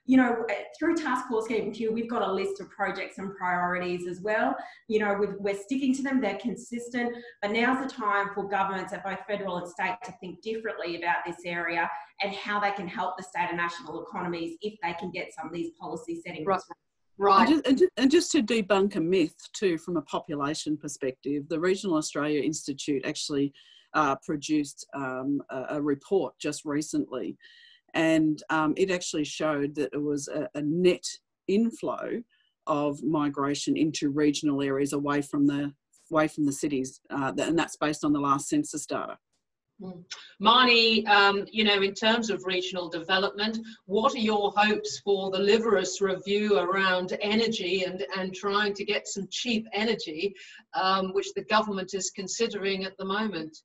you know, eh, through Task Force KMQ, we've got a list of projects and priorities as well. You know, we're sticking to them, they're consistent, but now's the time for governments at both federal and state to think differently about this area and how they can help the state and national economies if they can get some of these policy settings right. Right. And just, and, just, and just, to debunk a myth too from a population perspective, the Regional Australia Institute actually uh, produced um, a, a, report just recently and um, it actually showed that it was a, a, net inflow of migration into regional areas away from the away from the cities, uh, and that's based on the last census data. Mm. Marnie, um, you know, in terms of regional development, what are your hopes for the Liveris review around energy and, and trying to get some cheap energy, um, which the government is considering at the moment?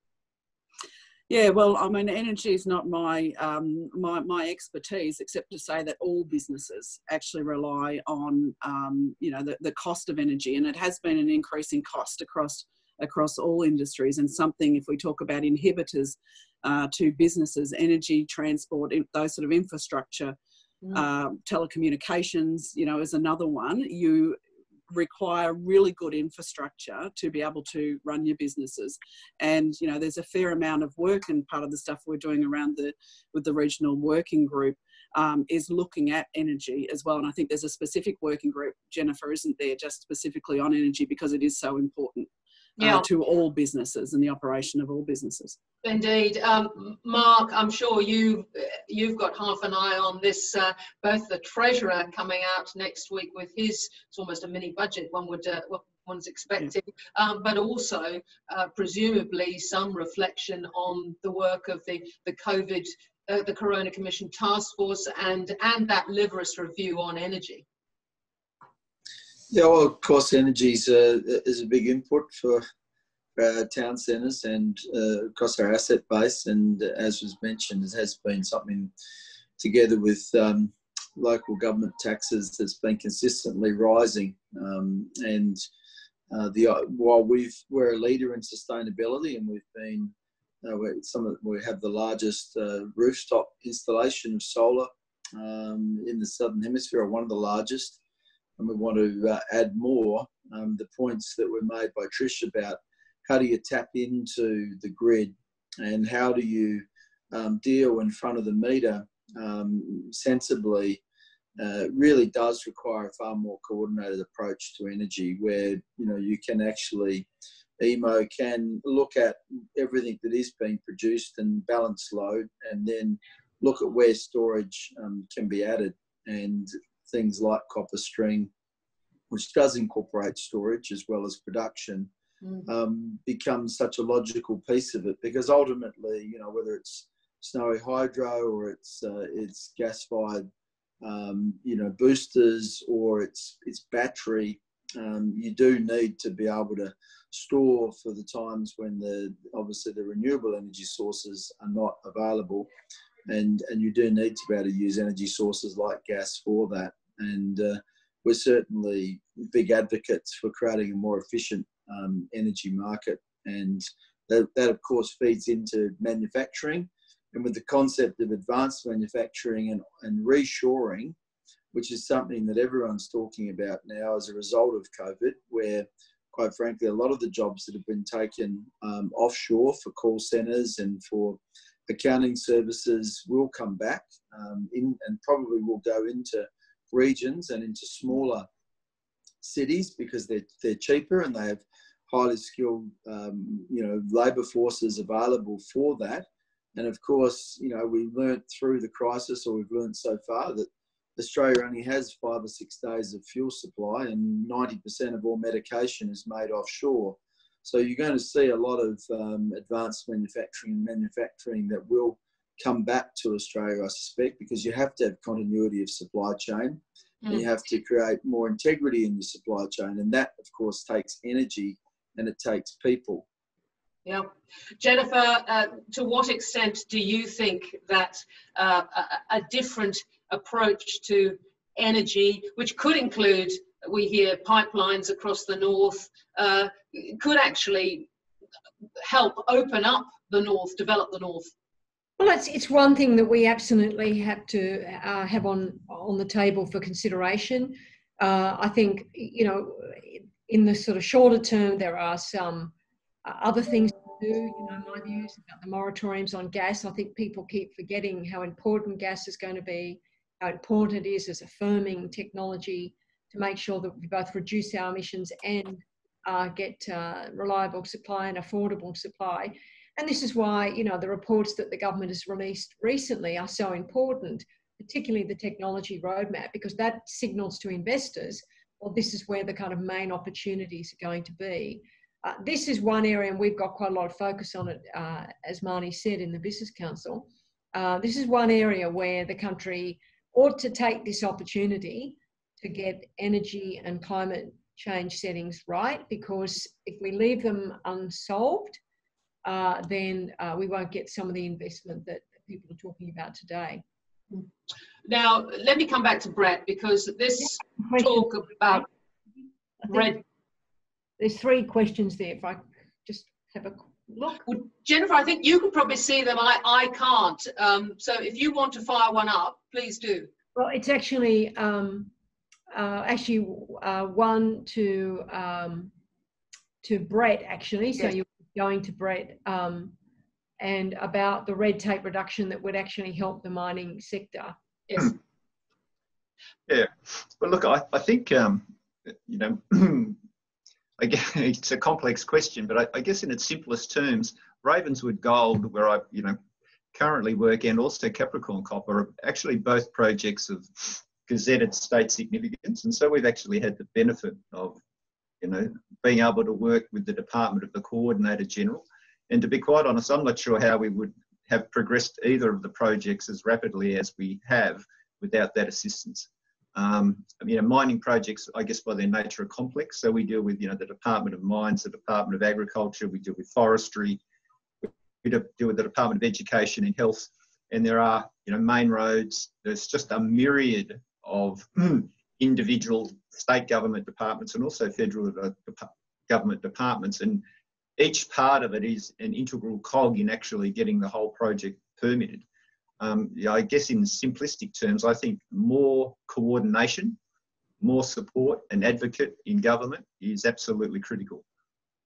Yeah, well, I mean, energy is not my um, my my expertise, except to say that all businesses actually rely on um, you know the, the cost of energy, and it has been an increasing cost across across all industries, and something if we talk about inhibitors uh, to businesses, energy, transport, those sort of infrastructure. Mm. Uh, telecommunications, you know, is another one. You require really good infrastructure to be able to run your businesses. And you know there's a fair amount of work and part of the stuff we're doing around the with the regional working group um, is looking at energy as well. And i think there's a specific working group jennifer isn't there just specifically on energy because it is so important yeah. Uh, to all businesses and the operation of all businesses. Indeed, um, Mark. I'm sure you you've got half an eye on this. Uh, both the treasurer coming out next week with his it's almost a mini budget. One would uh, one's expecting, yeah. um, but also uh, presumably some reflection on the work of the the COVID. Uh, the Corona Commission Task Force and and that Liveris review on energy. Yeah, well, of course, energy is a, is a big input for our town centres and uh, across our asset base. And as was mentioned, it has been something together with um, local government taxes that's been consistently rising. Um, and uh, the while we've we're a leader in sustainability and we've been uh, some of, we have the largest uh, rooftop installation of solar um, in the southern hemisphere, or one of the largest and we want to uh, add more. Um, the points that were made by Trish about how do you tap into the grid and how do you um, deal in front of the meter um, sensibly uh, really does require a far more coordinated approach to energy where you know you can actually AEMO can look at everything that is being produced and balance load and then look at where storage um, can be added and things like CopperString, which does incorporate storage as well as production, mm. um, becomes such a logical piece of it because ultimately, you know, whether it's snowy hydro or it's uh, it's gas fired, um, you know, boosters or it's it's battery, um, you do need to be able to store for the times when the obviously the renewable energy sources are not available and and you do need to be able to use energy sources like gas for that. And uh, we're certainly big advocates for creating a more efficient um, energy market, and that, that of course feeds into manufacturing. And with the concept of advanced manufacturing and, and reshoring, which is something that everyone's talking about now as a result of COVID, where quite frankly, a lot of the jobs that have been taken um, offshore for call centres and for accounting services will come back um, in and probably will go into regions and into smaller cities because they're, they're cheaper and they have highly skilled um, you know labour forces available for that. And of course you know we learnt through the crisis or we've learnt so far that Australia only has five or six days of fuel supply and 90% of all medication is made offshore so you're going to see a lot of um, advanced manufacturing and manufacturing that will come back to Australia, I suspect, because you have to have continuity of supply chain mm. and you mm. have to create more integrity in your supply chain. And that, of course, takes energy and it takes people. Yeah. Jennifer, uh, to what extent do you think that uh, a, a, different approach to energy, which could include, we hear, pipelines across the north, uh, could actually help open up the north, develop the north? Well, it's, it's one thing that we absolutely have to uh, have on, on the table for consideration. Uh, I think, you know, in the sort of shorter term, there are some uh, other things to do. You know, my views about the moratoriums on gas. I think people keep forgetting how important gas is going to be, how important it is as a firming technology to make sure that we both reduce our emissions and uh, get uh, reliable supply and affordable supply. And this is why, you know, the reports that the government has released recently are so important, particularly the technology roadmap, because that signals to investors, well, this is where the kind of main opportunities are going to be. Uh, this is one area, and we've got quite a lot of focus on it, uh, as Marnie said in the Business Council. Uh, this is one area where the country ought to take this opportunity to get energy and climate change settings right, because if we leave them unsolved, uh, then uh, we won't get some of the investment that people are talking about today. Now, let me come back to Brett because this yeah, talk about red. There's three questions there. If I just have a look. Well, Jennifer, I think you can probably see them. I, I can't. Um, so if you want to fire one up, please do. Well, it's actually um, uh, actually uh, one to um, to Brett actually. So you're going to Brett um, and about the red tape reduction that would actually help the mining sector. Yes. Yeah. Well, look, I, I think um, you know. I guess it's a complex question, but I, I guess in its simplest terms, Ravenswood Gold, where I, you know, currently work, and also Capricorn Copper, are actually both projects of gazetted state significance. And so we've actually had the benefit of, you know, being able to work with the Department of the Coordinator General. And to be quite honest, I'm not sure how we would have progressed either of the projects as rapidly as we have without that assistance. Um, you know, mining projects, I guess by their nature, are complex. So we deal with, you know, the Department of Mines, the Department of Agriculture, we deal with forestry, we deal with the Department of Education and Health, and there are, you know, main roads. There's just a myriad of individual state government departments and also federal uh, government departments. And each part of it is an integral cog in actually getting the whole project permitted. Um, yeah, I guess in simplistic terms, I think more coordination, more support and advocate in government is absolutely critical.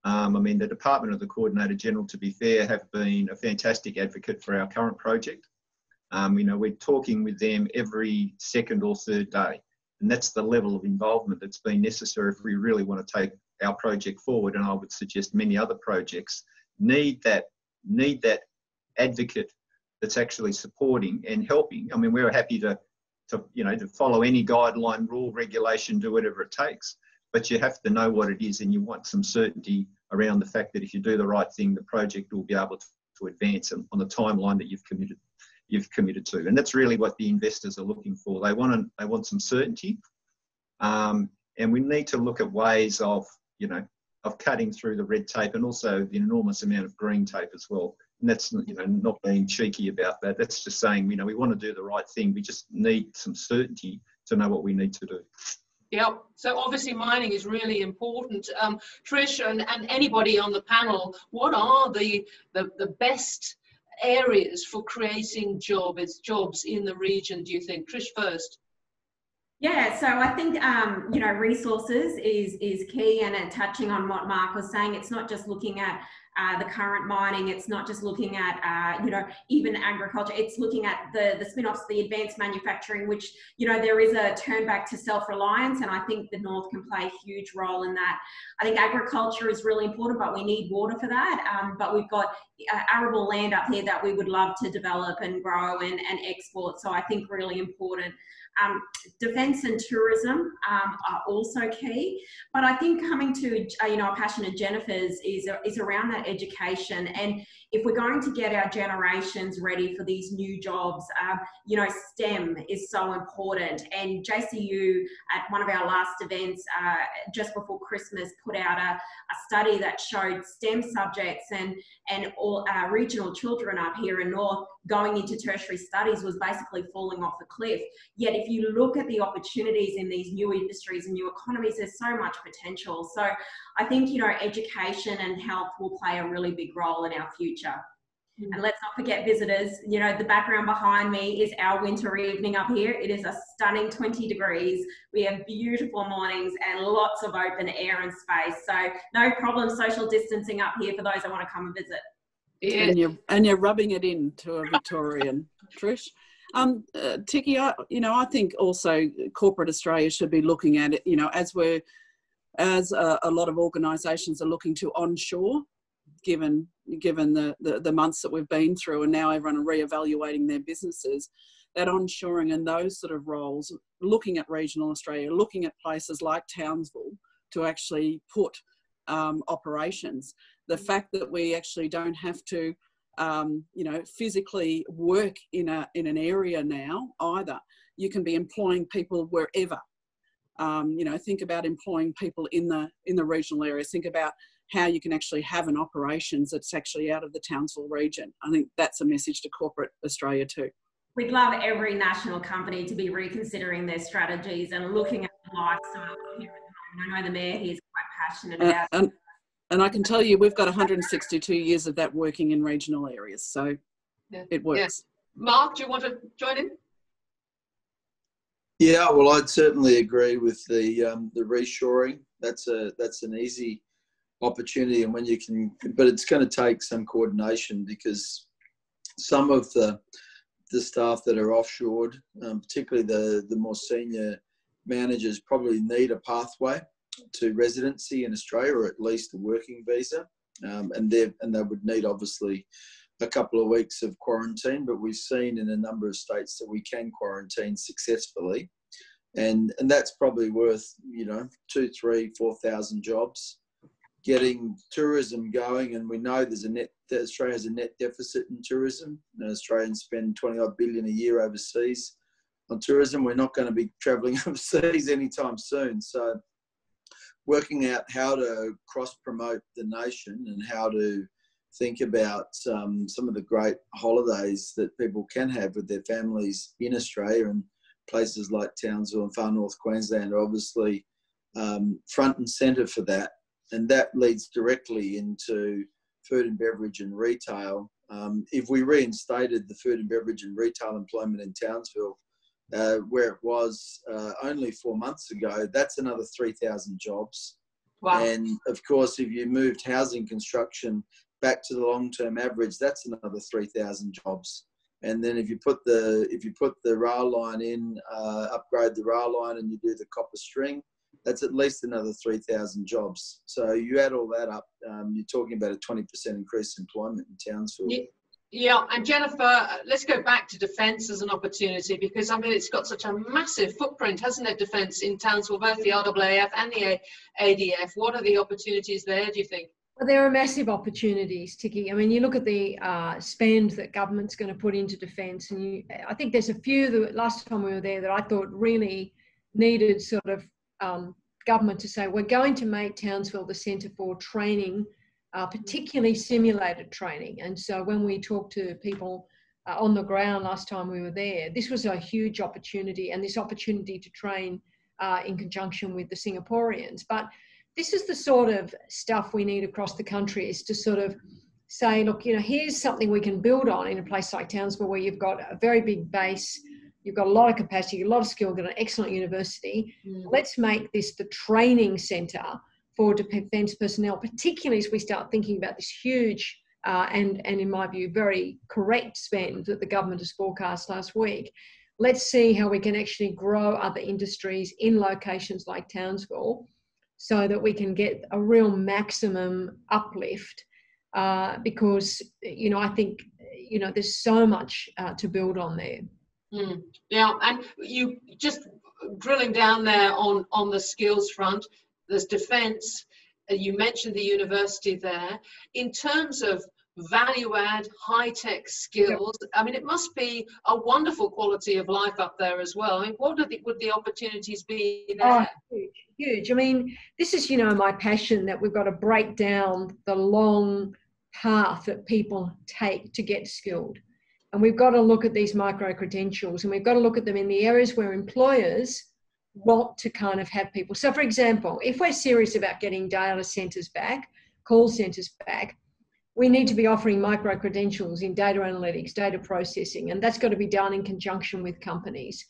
Um, I mean, the Department of the Coordinator General, to be fair, have been a fantastic advocate for our current project. Um, you know, we're talking with them every second or third day. And that's the level of involvement that's been necessary if we really want to take our project forward. And I would suggest many other projects need that, need that advocate that's actually supporting and helping. I mean, we're happy to, to, you know, to follow any guideline, rule, regulation, do whatever it takes. But you have to know what it is and you want some certainty around the fact that if you do the right thing, the project will be able to, to advance on the timeline that you've committed you've committed to. And that's really what the investors are looking for. They want, to, they want some certainty. Um, and we need to look at ways of, you know, of cutting through the red tape and also the enormous amount of green tape as well. And that's, you know, not being cheeky about that. That's just saying, you know, we want to do the right thing. We just need some certainty to know what we need to do. Yep. So obviously mining is really important. Um, Trish and, and anybody on the panel, what are the, the, the best areas for creating jobs jobs in the region do you think trish first yeah, so I think um, you know resources is is key, and uh, touching on what Mark was saying, it's not just looking at uh, the current mining. It's not just looking at, uh, you know, even agriculture. It's looking at the, the spin-offs, the advanced manufacturing, which, you know, there is a turn back to self-reliance. And I think the North can play a huge role in that. I think agriculture is really important, but we need water for that. Um, but we've got uh, arable land up here that we would love to develop and grow and, and export. So I think really important. Um, defence and tourism um, are also key, but I think coming to uh, you know a passion of Jennifer's is is around that education. And if we're going to get our generations ready for these new jobs, um, you know STEM is so important. And JCU at one of our last events uh, just before Christmas put out a, a study that showed STEM subjects and and all uh, regional children up here in North going into tertiary studies was basically falling off a cliff. Yet, if you look at the opportunities in these new industries and new economies, there's so much potential. So, I think, you know, education and health will play a really big role in our future. Mm. And let's not forget visitors. You know, the background behind me is our winter evening up here. It is a stunning 20 degrees. We have beautiful mornings and lots of open air and space. So, no problem social distancing up here for those that want to come and visit. Yeah. And you're and you're rubbing it in to a Victorian, Trish. Um, uh, Ticky, I, you know, I think also corporate Australia should be looking at it. You know, as we're as a, a lot of organisations are looking to onshore given given the, the, the months that we've been through and now everyone are re-evaluating their businesses that onshoring and those sort of roles looking at regional australia looking at places like townsville to actually put um, operations the fact that we actually don't have to um, you know physically work in a in an area now either. You can be employing people wherever. Um, you know think about employing people in the in the regional areas think about how you can actually have an operations that's actually out of the Townsville region. I think that's a message to corporate Australia too. We'd love every national company to be reconsidering their strategies and looking at the lifestyle here I know the mayor here is quite passionate about and, and I can tell you we've got 162 years of that working in regional areas, so yeah. it works. Yeah. Mark, do you want to join in? Yeah, well, I'd certainly agree with the um, the reshoring. That's a that's an easy opportunity and when you can but it's going to take some coordination because some of the the staff that are offshored um, particularly the the more senior managers probably need a pathway to residency in australia or at least a working visa um, and they and they would need obviously a couple of weeks of quarantine but we've seen in a number of states that we can quarantine successfully and and that's probably worth you know two three four thousand jobs getting tourism going, and we know there's a net that Australia has a net deficit in tourism. Australians spend 20 odd billion a year overseas on tourism. We're not going to be travelling overseas anytime soon. So, working out how to cross promote the nation and how to think about um, some of the great holidays that people can have with their families in Australia and places like Townsville and far north Queensland are obviously um, front and centre for that and that leads directly into food and beverage and retail. Um, if we reinstated the food and beverage and retail employment in Townsville, uh, where it was uh, only four months ago, that's another 3,000 jobs. Wow. And of course, if you moved housing construction back to the long-term average, that's another 3,000 jobs. And then if you put the if you put the rail line in, uh, upgrade the rail line, and you do the CopperString, that's at least another 3,000 jobs. So you add all that up, um, you're talking about a 20% increase in employment in Townsville. Yeah. And Jennifer, uh, let's go back to defence as an opportunity because I mean it's got such a massive footprint, hasn't it? Defence in Townsville, both the RAAF and the ADF. What are the opportunities there? Do you think? Well, there are massive opportunities, Ticky. I mean, you look at the uh, spend that government's going to put into defence, and you, I think there's a few The last time we were there that I thought really needed sort of um, government to say we're going to make Townsville the centre for training, uh, particularly simulated training. And so when we talked to people uh, on the ground last time we were there, this was a huge opportunity, and this opportunity to train uh, in conjunction with the Singaporeans. But this is the sort of stuff we need across the country is to sort of say, look, you know, here's something we can build on in a place like Townsville where you've got a very big base You've got a lot of capacity, a lot of skill, you've got an excellent university. Mm. Let's make this the training centre for defence personnel, particularly as we start thinking about this huge uh, and, and, in my view, very correct spend that the government has forecast last week. Let's see how we can actually grow other industries in locations like Townsville so that we can get a real maximum uplift uh, because, you know, I think, you know, there's so much uh, to build on there. Mm. Yeah, and you just drilling down there on on the skills front. There's defence. Uh, you mentioned the university there. In terms of value add, high tech skills. I mean, it must be a wonderful quality of life up there as well. I mean, what the, would the opportunities be there? Oh, huge, huge. I mean, this is, you know, my passion that we've got to break down the long path that people take to get skilled And we've got to look at these micro credentials and we've got to look at them in the areas where employers want to kind of have people. So, for example, if we're serious about getting data centers back, call centers back, we need to be offering micro credentials in data analytics, data processing, and that's got to be done in conjunction with companies.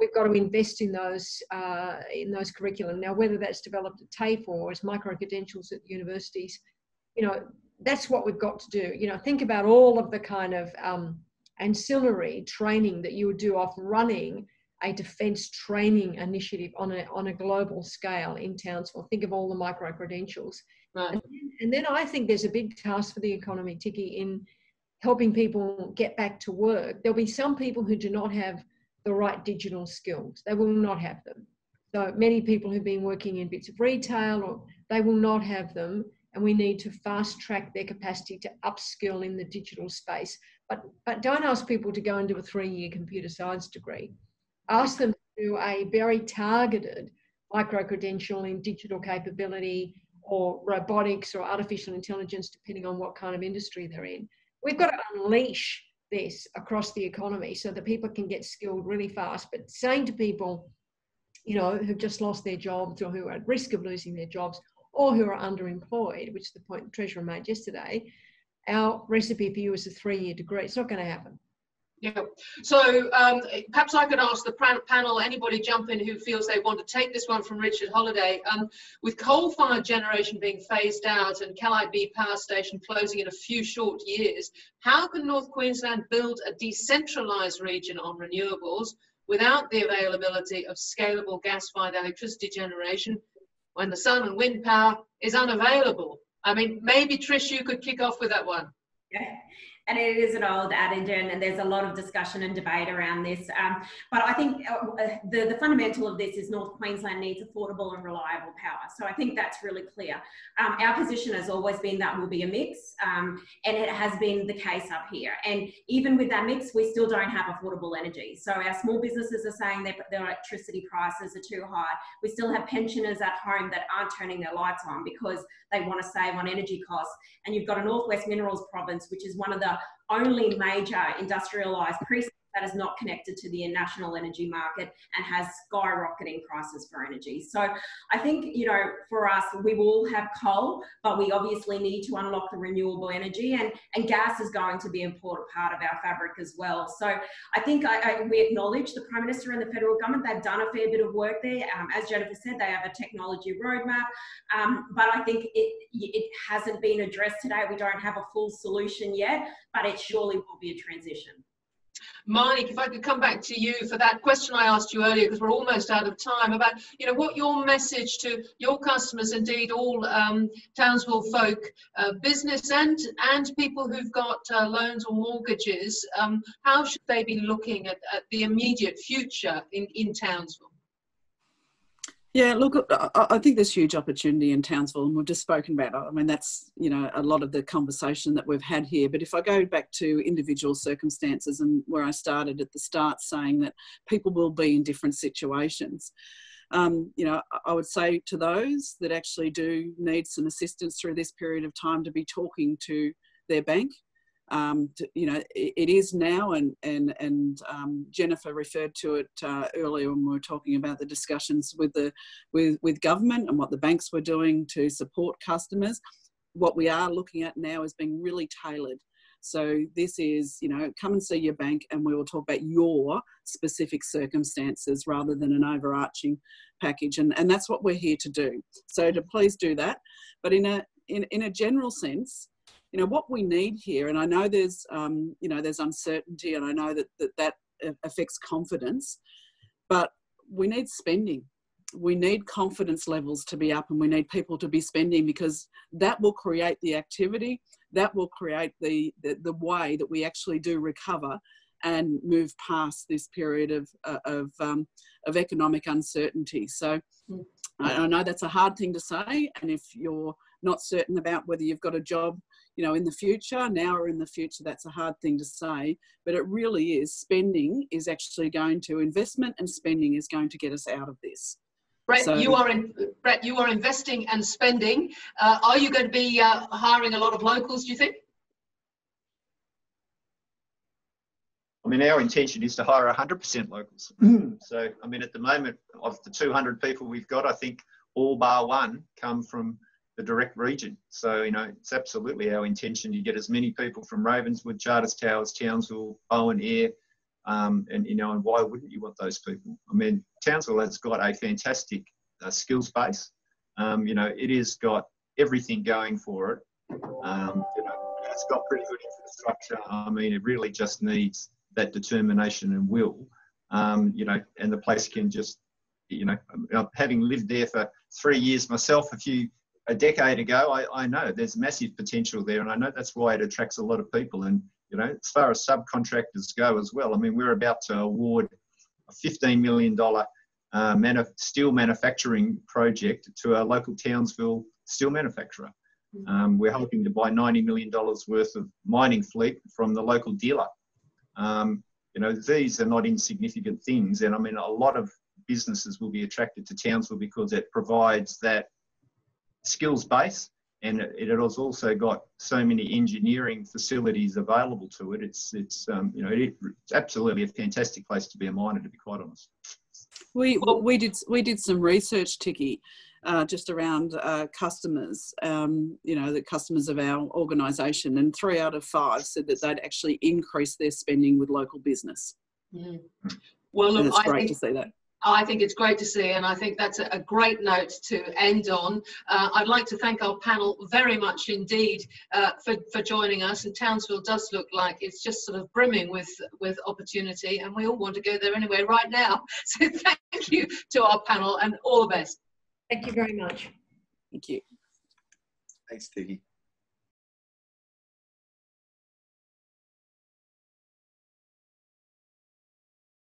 We've got to invest in those uh, in those curriculum. Now, whether that's developed at TAFE or as micro credentials at universities, you know, that's what we've got to do. You know, think about all of the kind of um, ancillary training that you would do off running a defence training initiative on a on a global scale in Townsville. Think of all the micro credentials Right. And, and then I think there's a big task for the economy, Ticky, in helping people get back to work. There'll be some people who do not have the right digital skills. They will not have them. So many people who've been working in bits of retail or they will not have them and we need to fast track their capacity to upskill in the digital space. But but don't ask people to go and do a three-year computer science degree. Ask them to do a very targeted micro credential in digital capability, or robotics or artificial intelligence, depending on what kind of industry they're in. We've got to unleash this across the economy so that people can get skilled really fast. But saying to people, you know, who've just lost their jobs or who are at risk of losing their jobs or who are underemployed, which is the point the Treasurer made yesterday, our recipe for you is a three year degree. It's not going to happen. Yeah. So um, perhaps I could ask the panel, anybody jump in who feels they want to take this one from Richard Holliday. Um, with coal-fired generation being phased out and Callide B power station closing in a few short years, how can North Queensland build a decentralised region on renewables without the availability of scalable gas-fired electricity generation when the sun and wind power is unavailable? I mean, maybe Trish, you could kick off with that one. Yeah and it is an old adage and, there's a lot of discussion and debate around this. Um, but i think uh, uh, the, the fundamental of this is north queensland needs affordable and reliable power. So i think that's really clear. Um, our position has always been that will be a mix um, and it has been the case up here. And even with that mix we still don't have affordable energy. So our small businesses are saying their, their electricity prices are too high. We still have pensioners at home that aren't turning their lights on because they want to save on energy costs. And you've got a northwest minerals province which is one of the only major industrialized precinct that is not connected to the national energy market and has skyrocketing prices for energy. So I think, you know, for us, we will have coal, but we obviously need to unlock the renewable energy and, and gas is going to be an important part of our fabric as well. So I think I, I, we acknowledge the Prime Minister and the federal government, they've done a fair bit of work there. Um, as Jennifer said, they have a technology roadmap, um, but I think it, it hasn't been addressed today. We don't have a full solution yet, but it surely will be a transition. Mike, if I could come back to you for that question I asked you earlier, because we're almost out of time, about you know what your message to your customers, indeed all um, Townsville folk, uh, business and and people who've got uh, loans or mortgages, um, how should they be looking at, at the immediate future in, in Townsville? Yeah, look, I think there's huge opportunity in Townsville, and we've just spoken about it. I mean, that's you know a lot of the conversation that we've had here. But if I go back to individual circumstances and where I started at the start, saying that people will be in different situations, um, you know, I would say to those that actually do need some assistance through this period of time to be talking to their bank um, to, you know, it, it is now, and and and um, Jennifer referred to it uh, earlier when we were talking about the discussions with the with with government and what the banks were doing to support customers. What we are looking at now is being really tailored. So this is, you know, come and see your bank, and we will talk about your specific circumstances rather than an overarching package, and and that's what we're here to do. So to please do that, but in a in, in a general sense, you know what we need here and i know there's um, you know there's uncertainty and i know that that, that affects confidence but we need spending we need confidence levels to be up and we need people to be spending because that will create the activity that will create the the, the way that we actually do recover and move past this period of uh, of um, of economic uncertainty so mm. I, I know that's a hard thing to say and if you're not certain about whether you've got a job you know in the future now or in the future that's a hard thing to say but it really is spending is actually going to investment and spending is going to get us out of this Brett, so, you are in, Brett, you are investing and spending. Uh, are you going to be uh, hiring a lot of locals? Do you think? I mean, our intention is to hire 100% locals. so, I mean, at the moment, of the 200 people we've got, I think all bar one come from the direct region. So, you know, it's absolutely our intention to get as many people from Ravenswood, Charters Towers, Townsville, Bowen Ayr, um, and, you know, and why wouldn't you want those people? I mean, Townsville has got a fantastic uh, skills base. Um, you know, it has got everything going for it. Um, you know, it's got pretty good infrastructure. I mean, it really just needs that determination and will. Um, you know, and the place can just, you know, having lived there for three years myself, a few a decade ago, I, I know there's massive potential there, and I know that's why it attracts a lot of people. And you know, as far as subcontractors go as well, I mean, we're about to award a $15 million uh, manuf- steel manufacturing project to a local Townsville steel manufacturer. Um, we're hoping to buy $90 million worth of mining fleet from the local dealer. Um, you know, these are not insignificant things. And I mean, a lot of businesses will be attracted to Townsville because it provides that skills base and it, has also got so many engineering facilities available to it. It's, it's um, you know, it, it's absolutely a fantastic place to be a miner, to be quite honest. We, we, did, we did some research, Ticky, uh, just around uh, customers, um, you know, the customers of our organisation, and three out of five said that they'd actually increase their spending with local business. Mm. Well, look, it's I great think, to see that. I think it's great to see, and I think that's a, a great note to end on. Uh, I'd like to thank our panel very much indeed uh, for, for joining us. And Townsville does look like it's just sort of brimming with, with opportunity, and we all want to go there anyway right now. So thank you to our panel, and all the best. Thank you very much. Thank you. Thanks, Ticky.